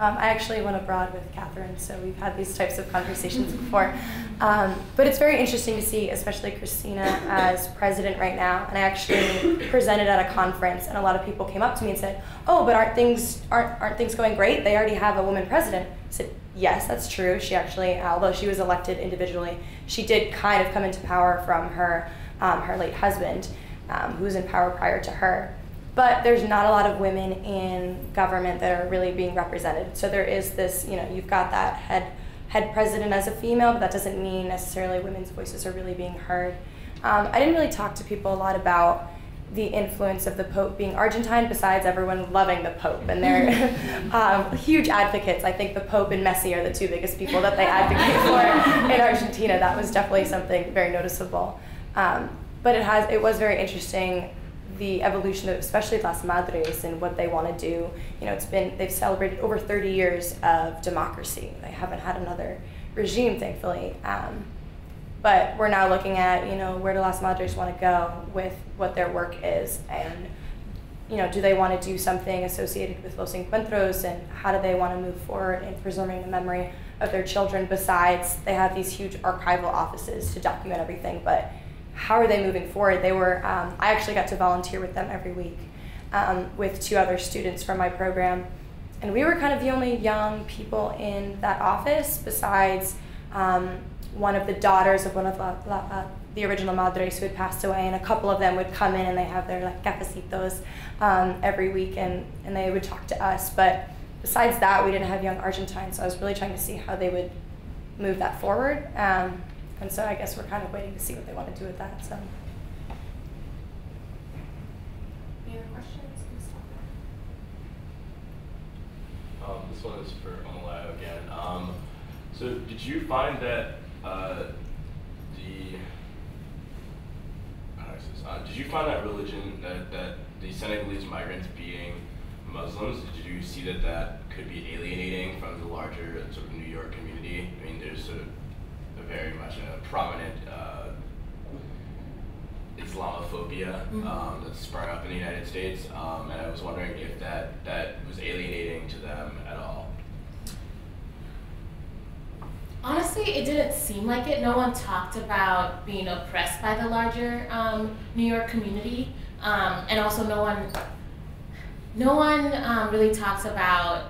B: Um, I actually went abroad with Catherine, so we've had these types of conversations before. Um, but it's very interesting to see, especially Cristina as president right now. And I actually presented at a conference, and a lot of people came up to me and said, "Oh, but aren't things aren't aren't things going great? They already have a woman president." I said, "Yes, that's true. She actually, although she was elected individually, she did kind of come into power from her um, her late husband, um, who was in power prior to her." But there's not a lot of women in government that are really being represented. So there is this, you know, you've got that head head president as a female, but that doesn't mean necessarily women's voices are really being heard. Um, I didn't really talk to people a lot about the influence of the Pope being Argentine, besides everyone loving the Pope. And they're um, huge advocates. I think the Pope and Messi are the two biggest people that they advocate for in Argentina. That was definitely something very noticeable. Um, but it has it was very interesting the evolution of especially Las Madres and what they want to do. You know, it's been they've celebrated over 30 years of democracy. They haven't had another regime, thankfully. Um, but we're now looking at, you know, where do Las Madres want to go with what their work is and, you know, do they want to do something associated with Los Encuentros and how do they want to move forward in preserving the memory of their children besides they have these huge archival offices to document everything, but how are they moving forward? They were, um, I actually got to volunteer with them every week um, with two other students from my program. And we were kind of the only young people in that office besides um, one of the daughters of one of la, uh, the original madres who had passed away, and a couple of them would come in and they have their like cafecitos um, every week, and, and they would talk to us. But besides that, we didn't have young Argentines, so I was really trying to see how they would move that forward. Um, and so I guess we're kind of waiting to see what they want to do with that. So.
E: Any other questions?
K: Um, this one is for Omolayo again. Um, so did you find that uh, the uh, did you find that religion that, that the Senegalese migrants being Muslims, did you see that that could be alienating from the larger sort of New York community? I mean, there's sort of a very much a prominent uh, Islamophobia mm-hmm. um, that's sprung up in the United States, um, and I was wondering if that that was alienating to them at all.
D: Honestly, it didn't seem like it. No one talked about being oppressed by the larger um, New York community, um, and also no one, no one um, really talks about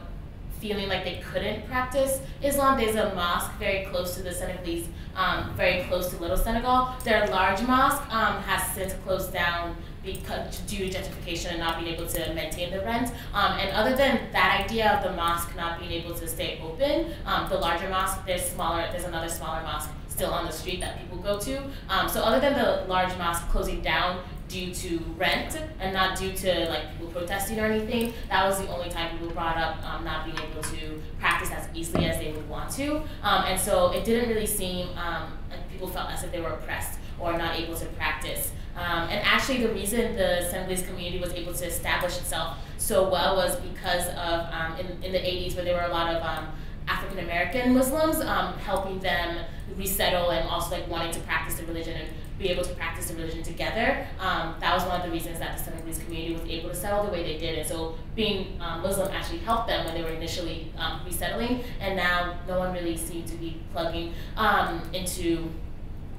D: feeling like they couldn't practice Islam. There's a mosque very close to the Senegalese, um, very close to Little Senegal. Their large mosque um, has since closed down because due to gentrification and not being able to maintain the rent. Um, and other than that idea of the mosque not being able to stay open, um, the larger mosque, there's smaller, there's another smaller mosque still on the street that people go to. Um, so other than the large mosque closing down due to rent and not due to like people protesting or anything, that was the only time people brought up um, not being able to practice as easily as they would want to. Um, and so it didn't really seem um, like people felt as if they were oppressed or not able to practice. Um, and actually, the reason the Senegalese community was able to establish itself so well was because of um, in, in the 80s, where there were a lot of um, African American Muslims helping them resettle and also like wanting to practice the religion and be able to practice the religion together. Um, that was one of the reasons that the Senegalese community was able to settle the way they did. And so being um, Muslim actually helped them when they were initially resettling. And now no one really seemed to be plugging into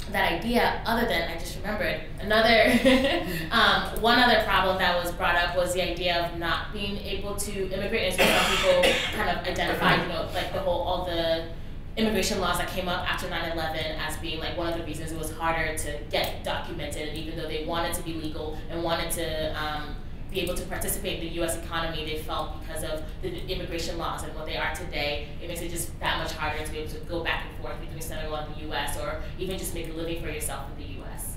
D: that idea other than I just remembered another um, one other problem that was brought up was the idea of not being able to immigrate and so some people kind of identified you know like the whole all the immigration laws that came up after 9-11 as being like one of the reasons it was harder to get documented even though they wanted to be legal and wanted to um, be able to participate in the U.S. economy, they felt because of the immigration laws and what they are today, it makes it just that much harder to be able to go back and forth between Senegal and the U.S. or even just make a living for yourself in the U.S.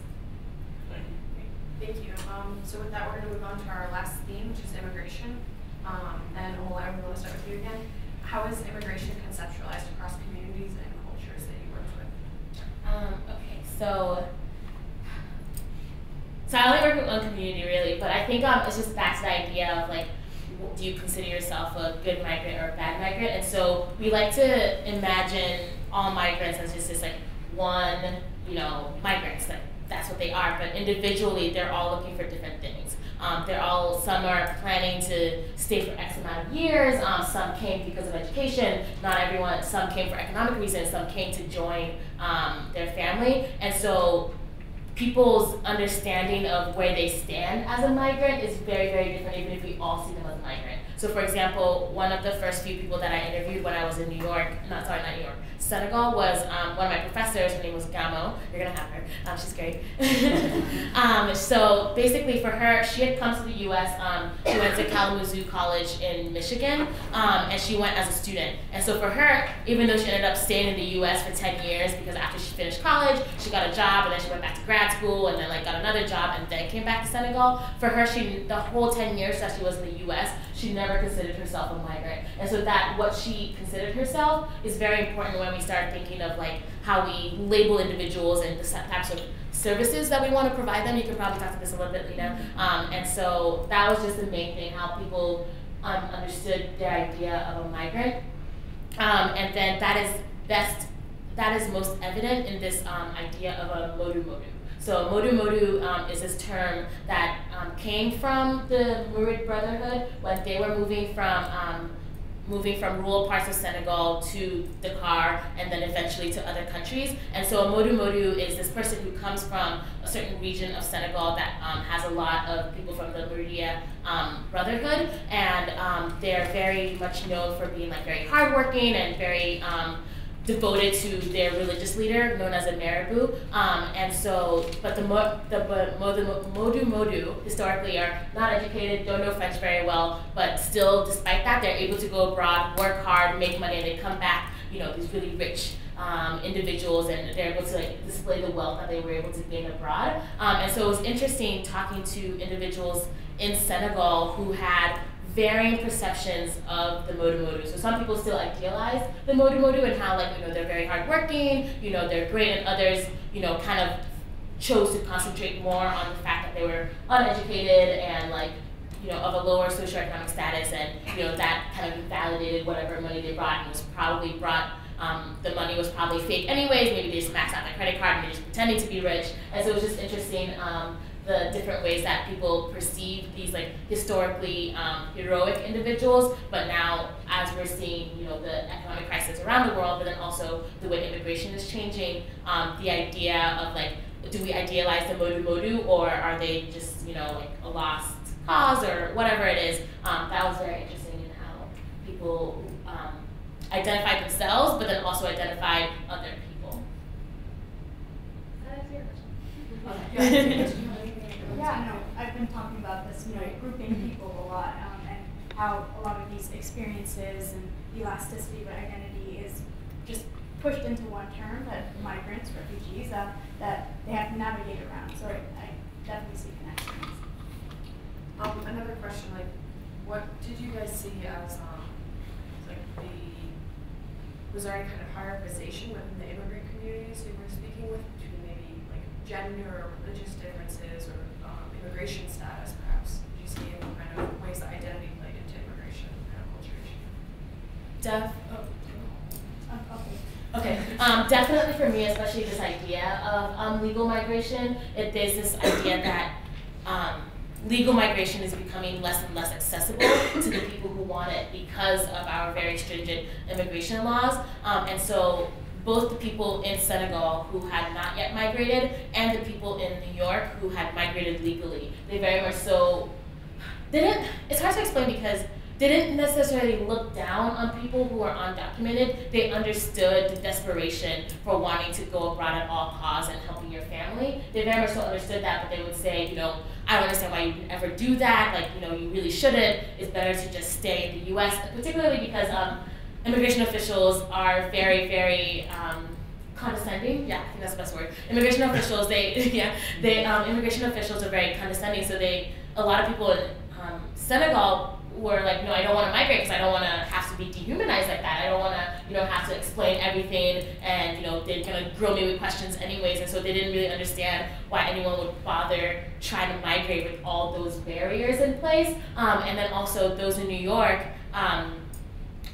E: Thank you. Um, so with that, we're going to move on to our last theme, which is immigration. Um, and Ola, I'm going to start with you again. How is immigration conceptualized across communities and cultures that you worked with?
D: Um, okay, so so I only work with one community really, but I think um, it's just back to the idea of like, do you consider yourself a good migrant or a bad migrant? And so we like to imagine all migrants as just this like one, you know, migrants. Like that's what they are. But individually, they're all looking for different things. Um, they're all some are planning to stay for X amount of years. Um, some came because of education. Not everyone. Some came for economic reasons. Some came to join um, their family. And so people's understanding of where they stand as a migrant is very, very different, even if we all see them as a migrant. So, for example, one of the first few people that I interviewed when I was in New York, not sorry, not New York, Senegal was um, one of my professors. Her name was Gamo. You're gonna have her. Um, she's great. um, so basically, for her, she had come to the U.S. Um, she went to Kalamazoo College in Michigan, um, and she went as a student. And so for her, even though she ended up staying in the U.S. for 10 years, because after she finished college, she got a job, and then she went back to grad school, and then like got another job, and then came back to Senegal. For her, she the whole 10 years that she was in the U.S., she never considered herself a migrant. And so that what she considered herself is very important when we start thinking of like how we label individuals and the types of services that we want to provide them. You can probably talk to this a little bit later. Um, and so that was just the main thing, how people um, understood their idea of a migrant. Um, and then that is best, that is most evident in this um, idea of a modu modu. So Modu Modu um, is this term that um, came from the Murid Brotherhood when they were moving from um, moving from rural parts of Senegal to Dakar and then eventually to other countries. And so a Modu Modu is this person who comes from a certain region of Senegal that um, has a lot of people from the Muridia um, Brotherhood, and um, they're very much known for being like very hardworking and very devoted to their religious leader, known as a Marabout. Um, and so, but the, mo, the, the Modu Modu historically are not educated, don't know French very well, but still, despite that, they're able to go abroad, work hard, make money, and they come back, you know, these really rich um, individuals and they're able to like display the wealth that they were able to gain abroad. Um, and so it was interesting talking to individuals in Senegal who had varying perceptions of the Modu. So some people still idealize the Modu and how like, you know, they're very hardworking, you know, they're great, and others, you know, kind of chose to concentrate more on the fact that they were uneducated and like, you know, of a lower socioeconomic status and, you know, that kind of validated whatever money they brought and was probably brought um, the money was probably fake anyways, maybe they just maxed out their credit card and they're just pretending to be rich. And so it was just interesting um, the different ways that people perceive these like historically um, heroic individuals, but now as we're seeing, you know, the economic crisis around the world, but then also the way immigration is changing, um, the idea of like, do we idealize the Modu Modu, or are they just, you know, like a lost cause or whatever it is? Um, that was very interesting in how people um, identified themselves, but then also identified other people.
C: Okay. Yeah, no, I've been talking about this, you know, grouping people a lot, um, and how a lot of these experiences and elasticity of identity is just pushed into one term that migrants, refugees, uh, that they have to navigate around. So I, I definitely see connections.
E: Um, another question, like, what did you guys see as um, like the was there any kind of hierarchization within the immigrant communities you were speaking with between maybe like gender or religious differences or immigration status, perhaps? Did you see any kind of ways that identity played into immigration and acculturation?
D: Def. Oh. Okay, um, definitely for me, especially this idea of um, legal migration, it, there's this idea that um, legal migration is becoming less and less accessible to the people who want it because of our very stringent immigration laws. Um, and so both the people in Senegal who had not yet migrated and the people in New York who had migrated legally. They very much so didn't, it's hard to explain because they didn't necessarily look down on people who were undocumented. They understood the desperation for wanting to go abroad at all costs and helping your family. They very much so understood that, but they would say, you know, I don't understand why you would ever do that. Like, you know, you really shouldn't. It's better to just stay in the U.S., particularly because um, immigration officials are very, very um, condescending. Yeah, I think that's the best word. Immigration officials, they, yeah, they, um, immigration officials are very condescending. So they, a lot of people in um, Senegal were like, no, I don't want to migrate because I don't want to have to be dehumanized like that. I don't want to, you know, have to explain everything, and you know, they're gonna grill me with questions anyways. And so they didn't really understand why anyone would bother trying to migrate with all those barriers in place. Um, and then also those in New York. Um,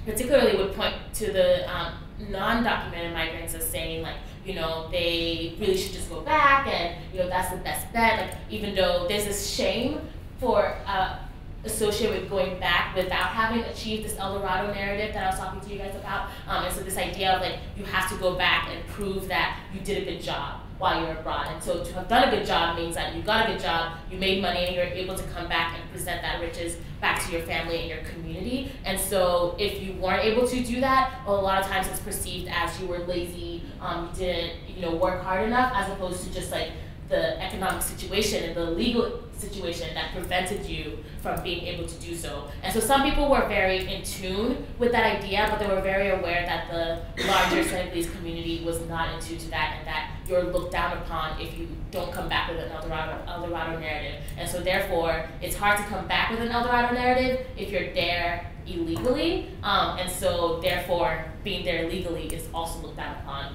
D: particularly would point to the um, non-documented migrants as saying like, you know, they really should just go back and, you know, that's the best bet. Like, even though there's this shame for uh, associated with going back without having achieved this El Dorado narrative that I was talking to you guys about. Um, and so this idea of like, you have to go back and prove that you did a good job while you're abroad. And so to have done a good job means that you got a good job, you made money, and you're able to come back and present that riches back to your family and your community. And so if you weren't able to do that, a lot of times it's perceived as you were lazy, um, you didn't, you know, work hard enough, as opposed to just like the economic situation and the legal situation that prevented you from being able to do so. And so some people were very in tune with that idea, but they were very aware that the larger Senegalese community was not in tune to that and that you're looked down upon if you don't come back with an El Dorado, narrative. And so therefore, it's hard to come back with an El Dorado narrative if you're there illegally. Um, and so therefore, being there legally is also looked down upon.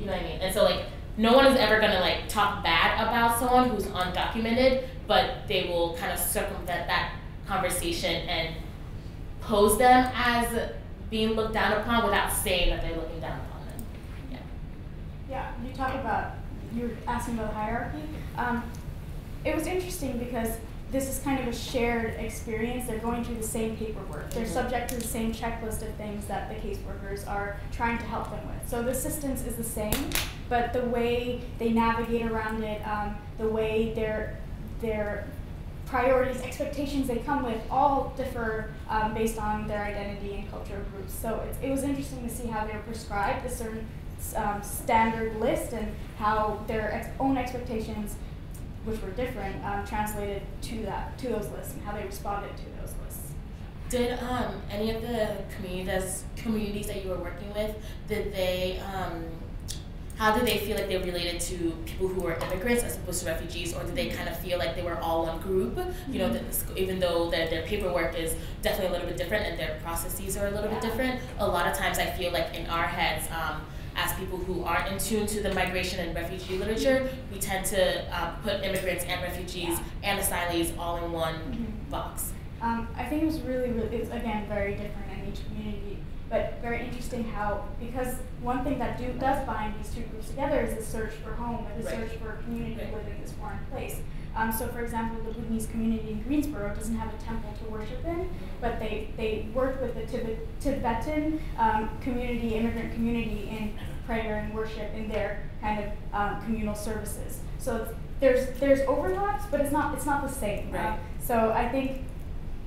D: You know what I mean? And so like no one is ever gonna like talk bad about someone who's undocumented, but they will kind of circumvent that conversation and pose them as being looked down upon without saying that they're looking down upon them.
C: Yeah. Yeah, you talk about you were asking about hierarchy. Um, it was interesting because this is kind of a shared experience. They're going through the same paperwork. They're mm-hmm. subject to the same checklist of things that the caseworkers are trying to help them with. So the assistance is the same, but the way they navigate around it, um, the way their their priorities, expectations they come with, all differ um, based on their identity and culture groups. So it, it was interesting to see how they were prescribed a certain um, standard list and how their ex own expectations which were different, um, translated to that to those lists and how they responded to those lists.
D: Did um, any of the communities communities that you were working with did they um, how did they feel like they related to people who were immigrants as opposed to refugees, or did they kind of feel like they were all one group? You know, mm-hmm. even though their, their paperwork is definitely a little bit different and their processes are a little yeah. bit different, a lot of times I feel like in our heads, um, as people who aren't in tune to the migration and refugee literature, we tend to uh, put immigrants and refugees and asylees all in one mm-hmm. box.
C: Um, I think it was really, really, it's again very different in each community, but very interesting how, because one thing that do, does bind these two groups together is the search for home and the right. search for community right. within this foreign place. Um, so, for example, the Bhutanese community in Greensboro doesn't have a temple to worship in, but they, they work with the Tibet, Tibetan um, community, immigrant community in prayer and worship in their kind of um, communal services. So there's there's overlaps, but it's not it's not the same. Right. Uh, so I think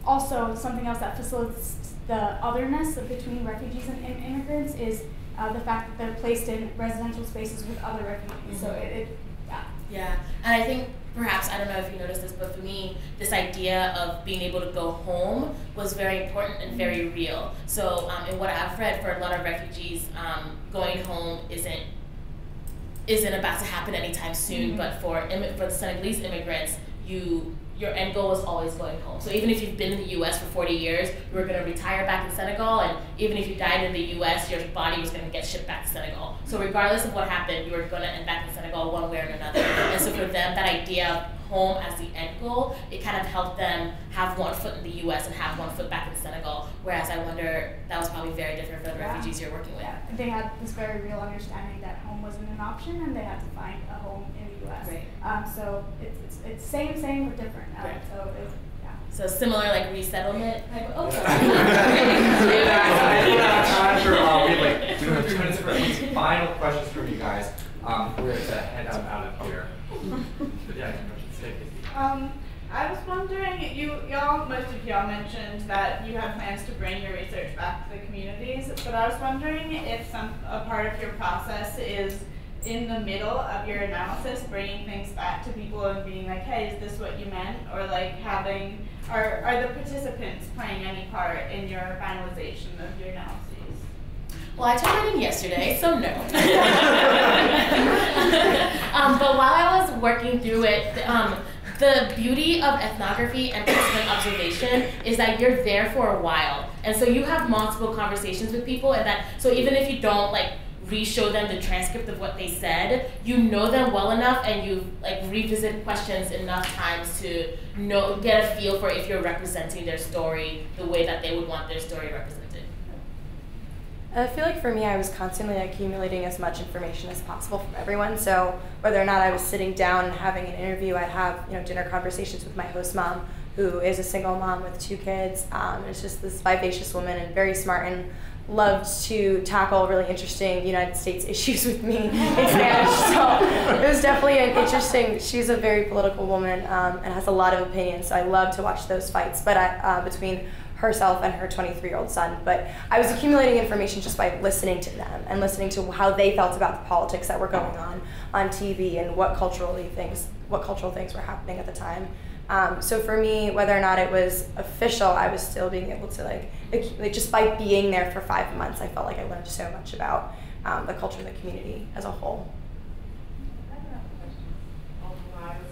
C: also something else that facilitates the otherness between refugees and, immigrants is uh, the fact that they're placed in residential spaces with other refugees. Mm-hmm. So it, it yeah.
D: Yeah, and I think perhaps, I don't know if you noticed this, but for me, this idea of being able to go home was very important and very mm-hmm. real. So, um, in what I've read, for a lot of refugees, um, going home isn't isn't about to happen anytime soon. Mm-hmm. But for for the Senegalese immigrants, you your end goal is always going home. So even if you've been in the U.S. for 40 years, you were going to retire back in Senegal, and even if you died in the U.S., your body was going to get shipped back to Senegal. So regardless of what happened, you were going to end back in Senegal one way or another. And so for them, that idea of home as the end goal, it kind of helped them have one foot in the U.S. and have one foot back in Senegal. Whereas I wonder that was probably very different for the yeah. refugees you're working with.
C: Yeah, they had this very real understanding that home wasn't an option, and they had to find a home in U.S.
D: Right.
C: Um, so it's, it's, it's same, same, but different. Um, right. So it, yeah.
D: So similar like resettlement type. Oh, sorry.
G: time for uh, we have like two minutes for final questions from you guys. Um, we're going to head out, out of here. But yeah,
I: um, I was wondering, you y'all, most of y'all mentioned that you have plans to bring your research back to the communities, but I was wondering if some a part of your process is in the middle of your analysis, bringing things back to people and being like, hey, is this what you meant? Or like having, are, are the participants playing any part in your finalization of your analyses
D: Well, I turned it in yesterday, so no. um, but while I was working through it, um, the beauty of ethnography and participant observation is that you're there for a while. And so you have multiple conversations with people and that so even if you don't like re-show them the transcript of what they said, you know them well enough and you like revisit questions enough times to know get a feel for if you're representing their story the way that they would want their story represented.
B: I feel like for me, I was constantly accumulating as much information as possible from everyone. So whether or not I was sitting down and having an interview, I'd have you know dinner conversations with my host mom, who is a single mom with two kids. Um, it's just this vivacious woman and very smart and loved to tackle really interesting United States issues with me in Spanish. So it was definitely an interesting. She's a very political woman um, and has a lot of opinions. So I love to watch those fights. But I, uh, between herself and her 23 year old son. But I was accumulating information just by listening to them and listening to how they felt about the politics that were going on on TV and what culturally things what cultural things were happening at the time. Um, so for me, whether or not it was official, I was still being able to like, like just by being there for five months, I felt like I learned so much about um, the culture and the community as a whole.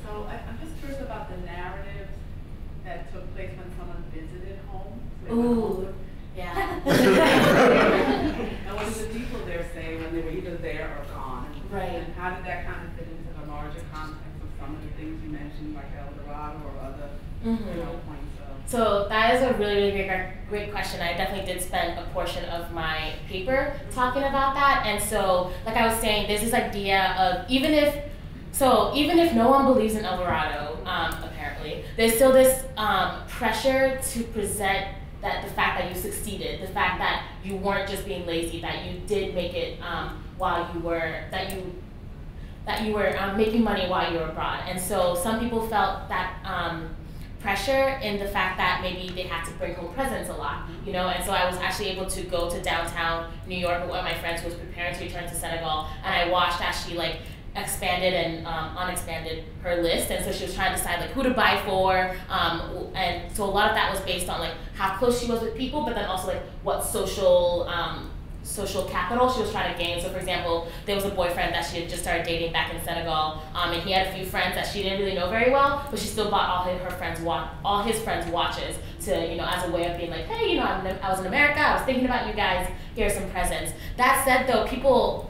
J: So I'm just curious about the narratives that took place when someone visited home.
D: Ooh, yeah.
J: and what did the people there say when they were either there or gone?
D: Right.
J: And how did that kind of fit into the larger context of some of the things you mentioned, like El Dorado or other mm-hmm. you know, points of?
D: So that is a really, really great, great question. I definitely did spend a portion of my paper talking about that. And so, like I was saying, there's this idea of even if so even if no one believes in El Dorado, um, apparently, there's still this um, pressure to present that the fact that you succeeded, the fact that you weren't just being lazy, that you did make it um, while you were that you that you were um, making money while you were abroad. And so some people felt that um, pressure in the fact that maybe they had to bring home presents a lot, you know. And so I was actually able to go to downtown New York with one of my friends who was preparing to return to Senegal, and I watched as she like expanded and um, unexpanded her list and so she was trying to decide like who to buy for um, and so a lot of that was based on like how close she was with people but then also like what social um, social capital she was trying to gain so for example there was a boyfriend that she had just started dating back in senegal um, and he had a few friends that she didn't really know very well but she still bought all his, her friends wa- all his friends watches to you know as a way of being like hey you know I'm, i was in america i was thinking about you guys here's some presents that said though people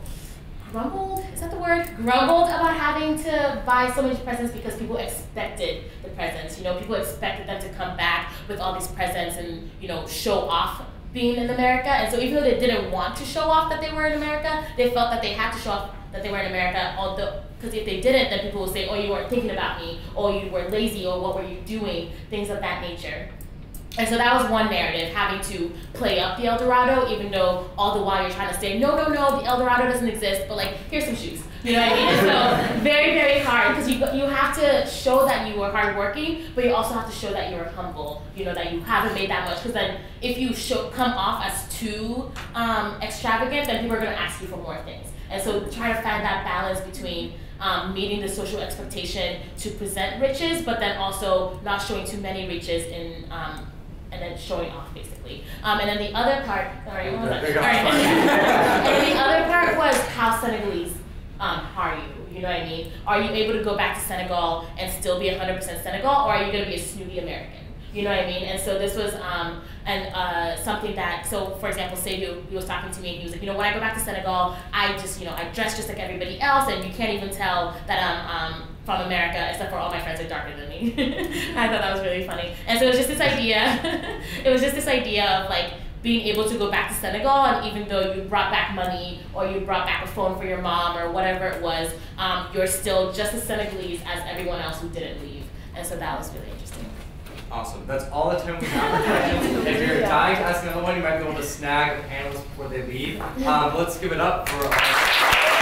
D: grumbled, is that the word? Grumbled about having to buy so many presents because people expected the presents. You know, people expected them to come back with all these presents and, you know, show off being in America. And so even though they didn't want to show off that they were in America, they felt that they had to show off that they were in America, although because if they didn't, then people would say, oh, you weren't thinking about me, or you were lazy, or what were you doing, things of that nature. And so that was one narrative, having to play up the El Dorado, even though all the while you're trying to say, no, no, no, the El Dorado doesn't exist, but like, here's some shoes. You know what I mean? so very, very hard because you, you have to show that you were hardworking, but you also have to show that you're humble. You know that you haven't made that much because then if you show, come off as too um, extravagant, then people are going to ask you for more things. And so try to find that balance between um, meeting the social expectation to present riches, but then also not showing too many riches in um, and then showing off basically. Um, and then the other part, sorry, what was that? All right. and then the other part was how Senegalese um, are you? You know what I mean? Are you able to go back to Senegal and still be 100% Senegal, or are you going to be a snooty American? You know what I mean? And so this was um, and uh, something that so for example, Seydou, he was talking to me and he was like, you know, when I go back to Senegal, I just you know I dress just like everybody else, and you can't even tell that I'm um, from America, except for all my friends are darker than me. I thought that was really funny. And so it was just this idea. it was just this idea of like being able to go back to Senegal, and even though you brought back money or you brought back a phone for your mom or whatever it was, um, you're still just as Senegalese as everyone else who didn't leave. And so that was really interesting.
G: Awesome. That's all the time we have for questions. if you're dying to ask another one, you might be able to snag the panelists before they leave. Um, let's give it up for.